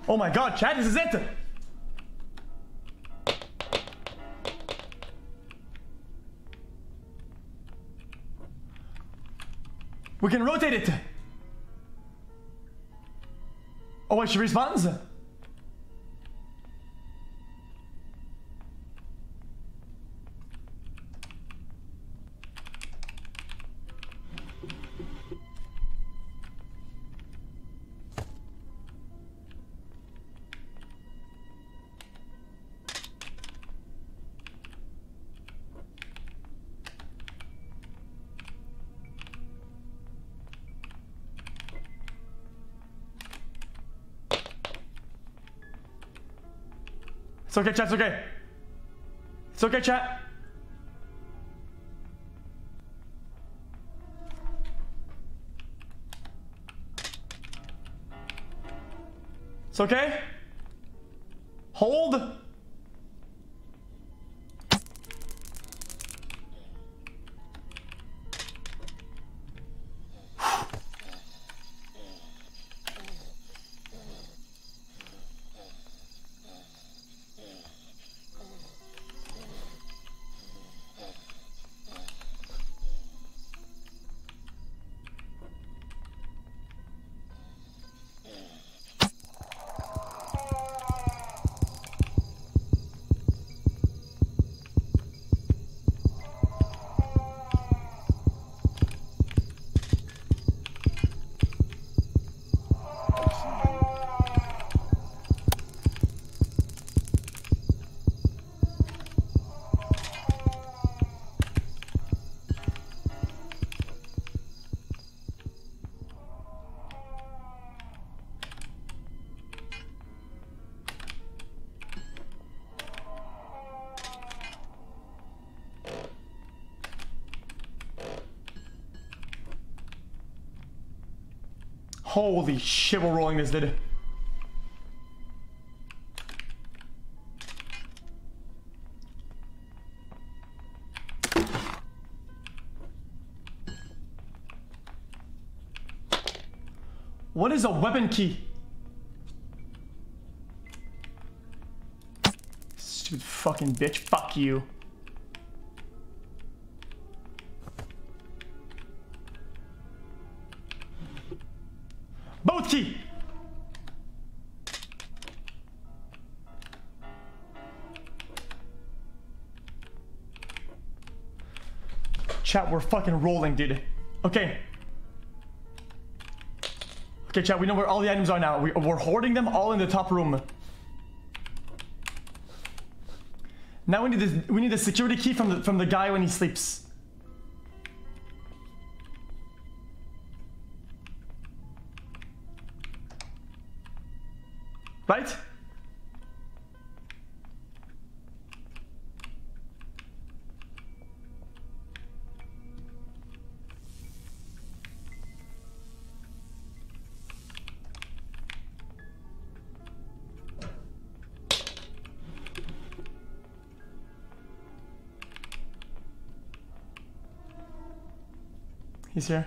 Oh my god, chat, this is it! We can rotate it! Oh wait, she respawns? It's okay, chat, it's okay. It's okay, chat. It's okay. Hold. Holy shit, we're rolling this, dude. What is a weapon key? Stupid fucking bitch, fuck you. Chat, we're fucking rolling, dude. Okay. Okay, chat, we know where all the items are now. We, we're hoarding them all in the top room. Now we need this. We need a security key from the from the guy when he sleeps. Right? He's here.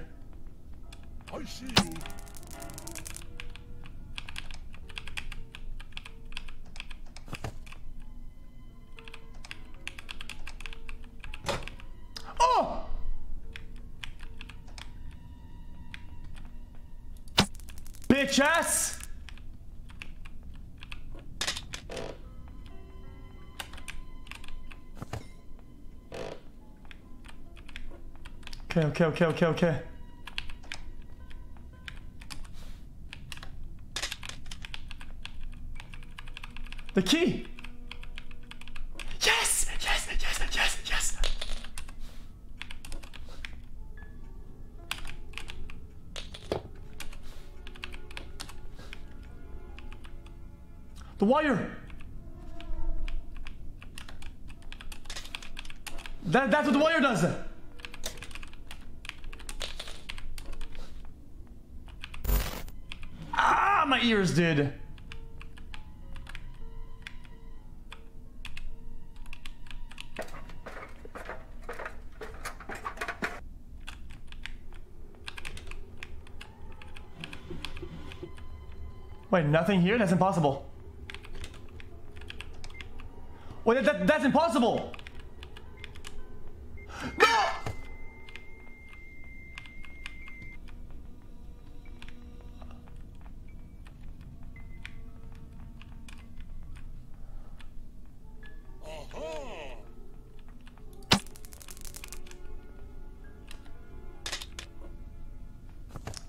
Okay, okay, okay, okay. The key! Yes! Yes, yes, yes, yes! The wire. That, that's what the wire does. Ah, my ears did. Wait, nothing here? That's impossible. Wait, that, that, that's impossible!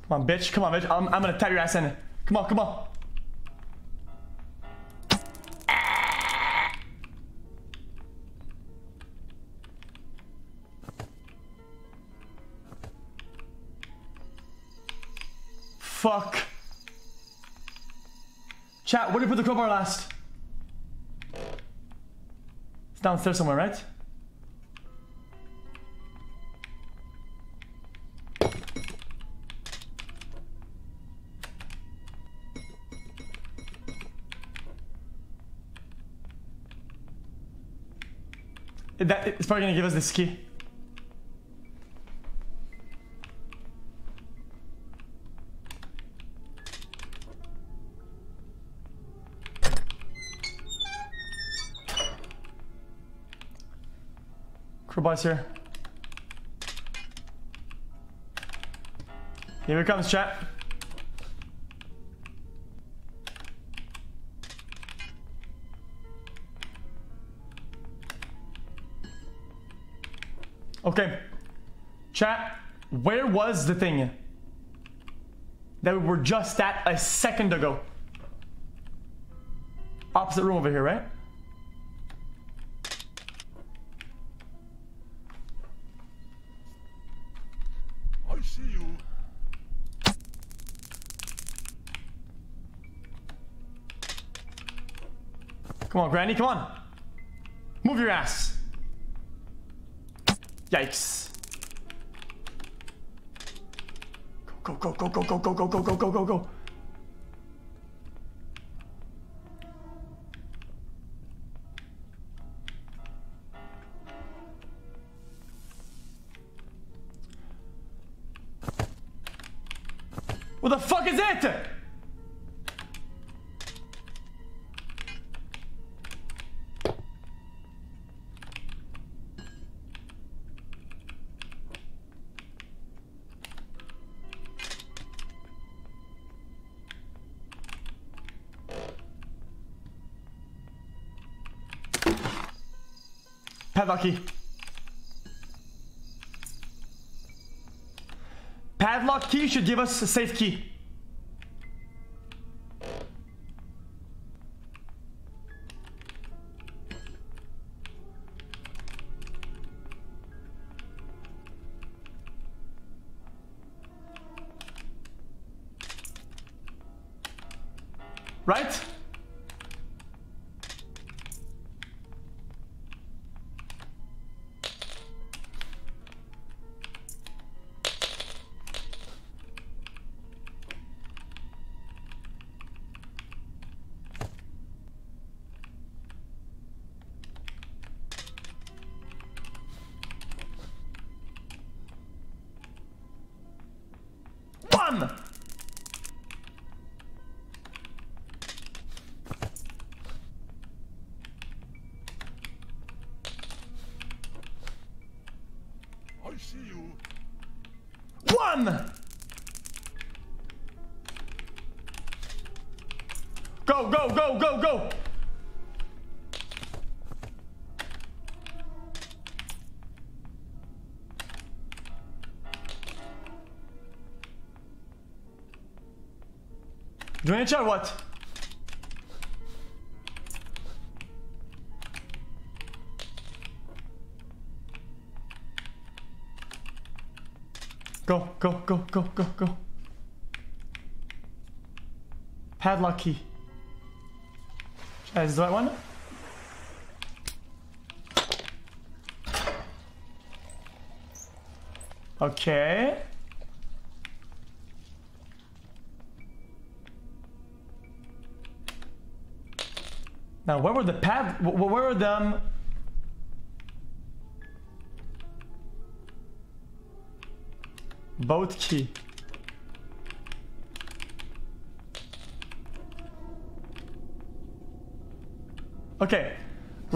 Come on, bitch. Come on, bitch. I'm, I'm gonna tap your ass in. Come on, come on. Fuck. Chat, where did you put the crowbar last? It's downstairs somewhere, right? That, it's probably gonna give us the key. Crowbar's here. Here it comes, chat. Okay. Chat, where was the thing that we were just at a second ago? Opposite room over here, right? I see you. Come on, Granny, come on. Move your ass. Yikes. Go, go, go, go, go, go, go, go, go, go, go, go. Key. Padlock key should give us a safe key. Right? Go, go, go, go, go! Drainage or what? Go, go, go, go, go, go. Padlock key. Is the right one? Okay. Now, where were the pad? wh- wh- Where were them? Um, Boat key. Okay,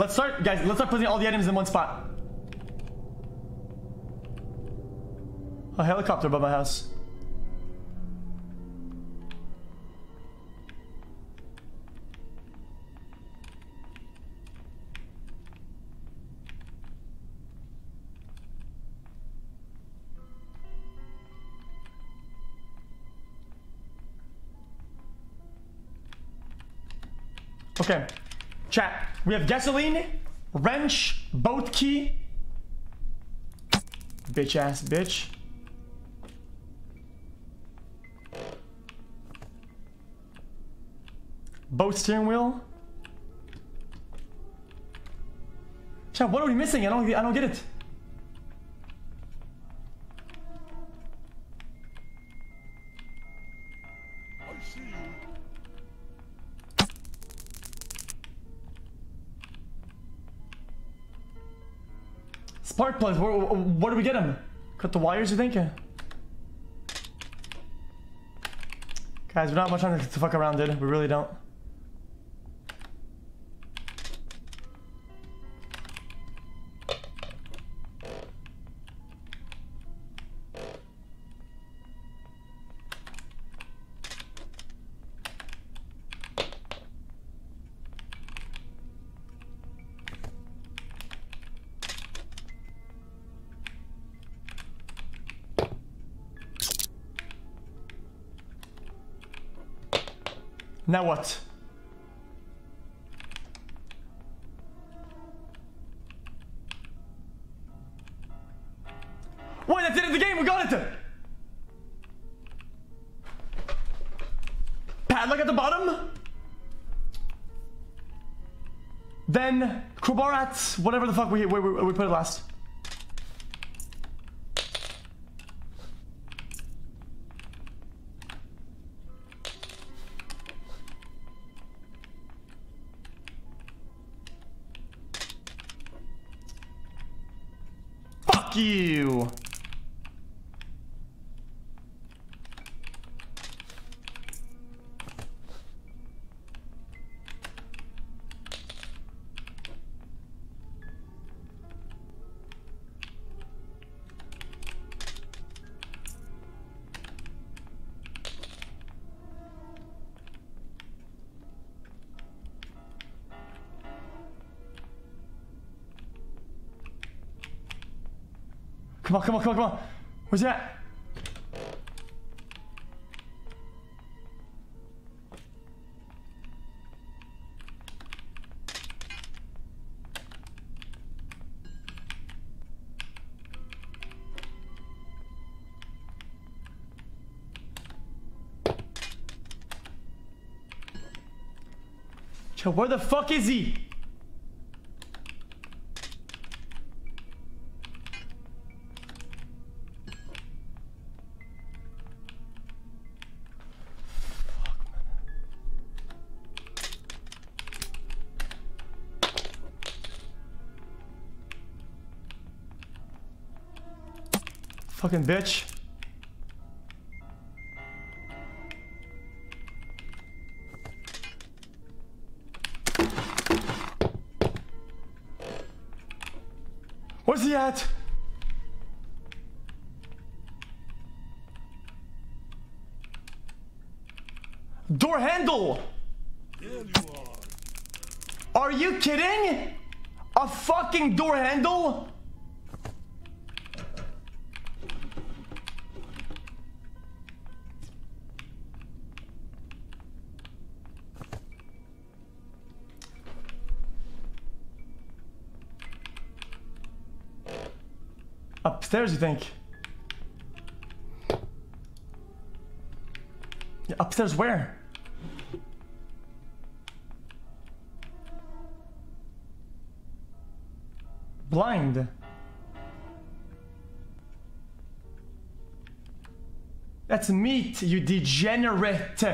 let's start, guys. Let's start putting all the items in one spot. A helicopter above my house. We have gasoline, wrench, boat key. Bitch ass bitch. Boat steering wheel. Chat, what are we missing? I don't I don't get it. Spark plugs. Where, where do we get them? Cut the wires, you think? Guys, we don't have much time to fuck around, dude. We really don't. Now what? Wait, that's end of the game. We got it. Padlock at the bottom. Then crowbar at whatever the fuck we, we, we put it last. Come on, come on, come on, come on. Where's he at? Where the fuck is he? Fucking bitch. Where's he at? Door handle! You are. Are you kidding? A fucking door handle? upstairs, you think? Yeah, upstairs where? Blind. That's meat, you degenerate.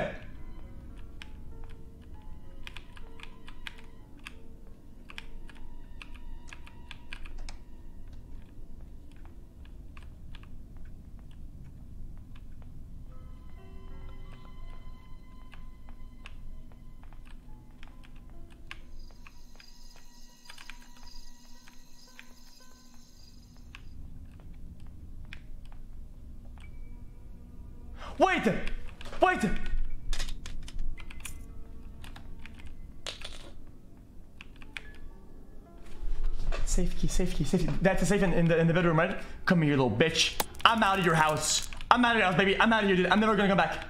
Safe key, safe key, safe key. That's a safe in, in the in the bedroom, right? Come here, little bitch. I'm out of your house. I'm out of your house, baby. I'm out of here, dude. I'm never gonna come back.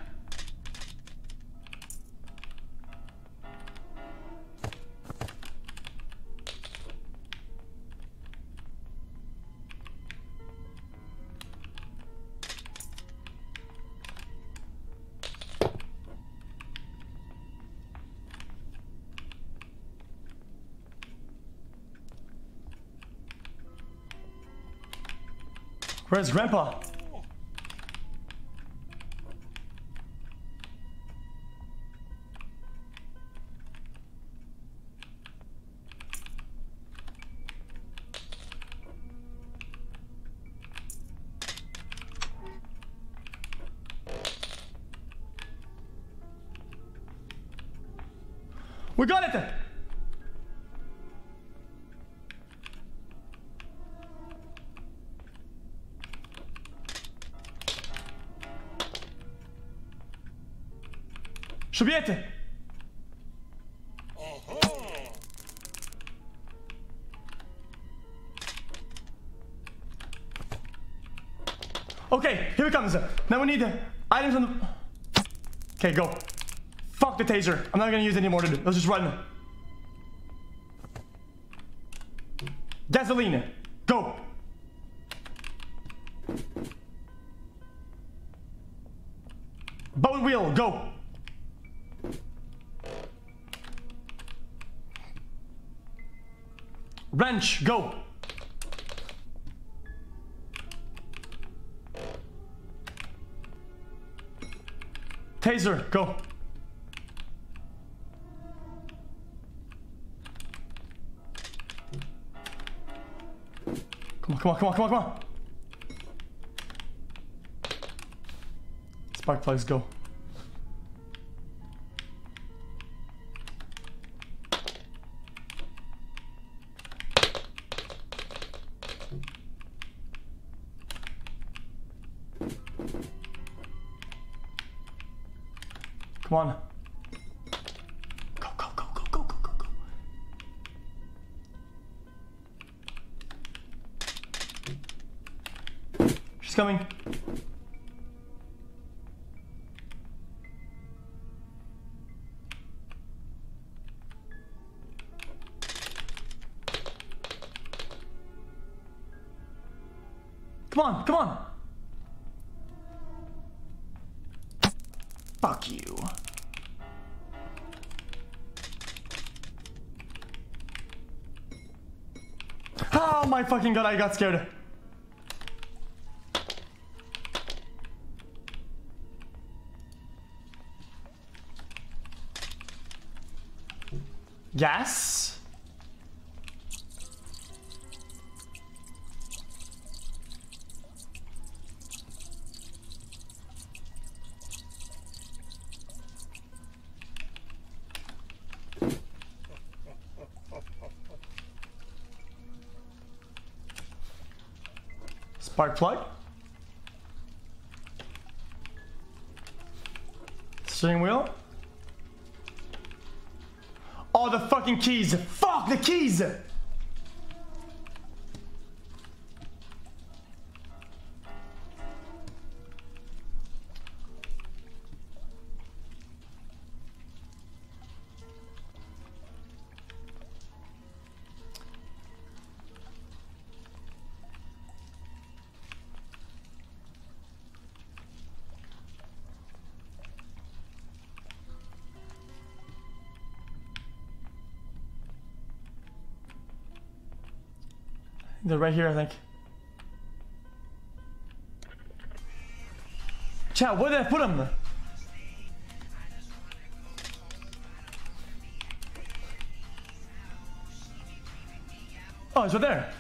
Where's Grandpa? We got it! It. Okay, here it comes. Now we need the items on the... Okay, go. Fuck the taser. I'm not gonna use it anymore, dude. Let's just run. Gasoline. Wrench. Go. Taser. Go. Come on, come on, come on, come on, come on. Spark plugs, go. On, come on. Fuck you. Oh my fucking god, I got scared. Gas? Spark plug? Steering wheel? Oh, the fucking keys! Fuck the keys! They're right here, I think. Chat, where did I put them? Oh, it's right there.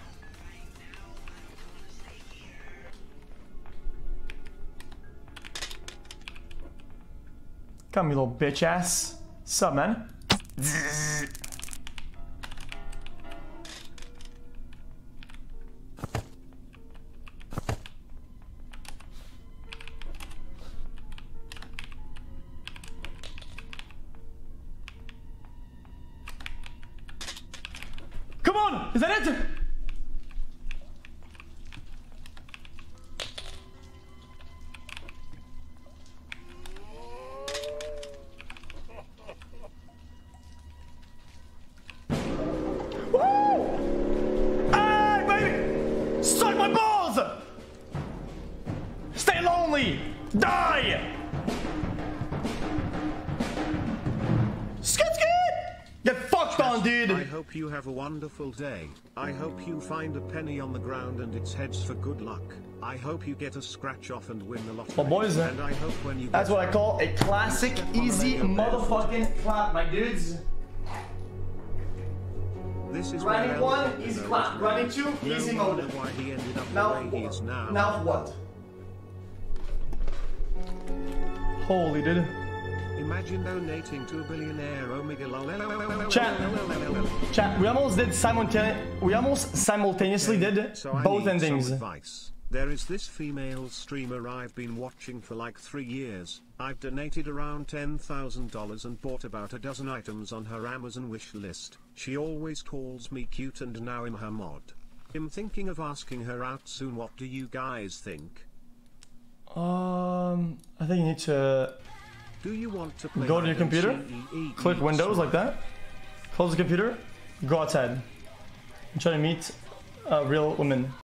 Come, you little bitch ass. Sup, man? You have a wonderful day. I hope you find a penny on the ground and it's heads for good luck. I hope you get a scratch off and win the lottery. Well, boys, uh, and I hope when you That's what I call a classic, easy motherfucking clap, my dudes. This is where one, easy clap. me. Grinding two, No easy mode. why he ended up Now, the way he is now. now what? Holy dude. Imagine donating to a billionaire Omega lol. Chat. Chat, we almost did simultaneously. We almost simultaneously did So both endings. There is this female streamer I've been watching for like three years. I've donated around $10,000 and bought about a dozen items on her Amazon wish list. She always calls me cute and now I'm her mod. I'm thinking of asking her out soon. What do you guys think? Um, I think you need to Do you want to play Go to your computer, seek? click Windows like that, close the computer, go outside, and try to meet a real women.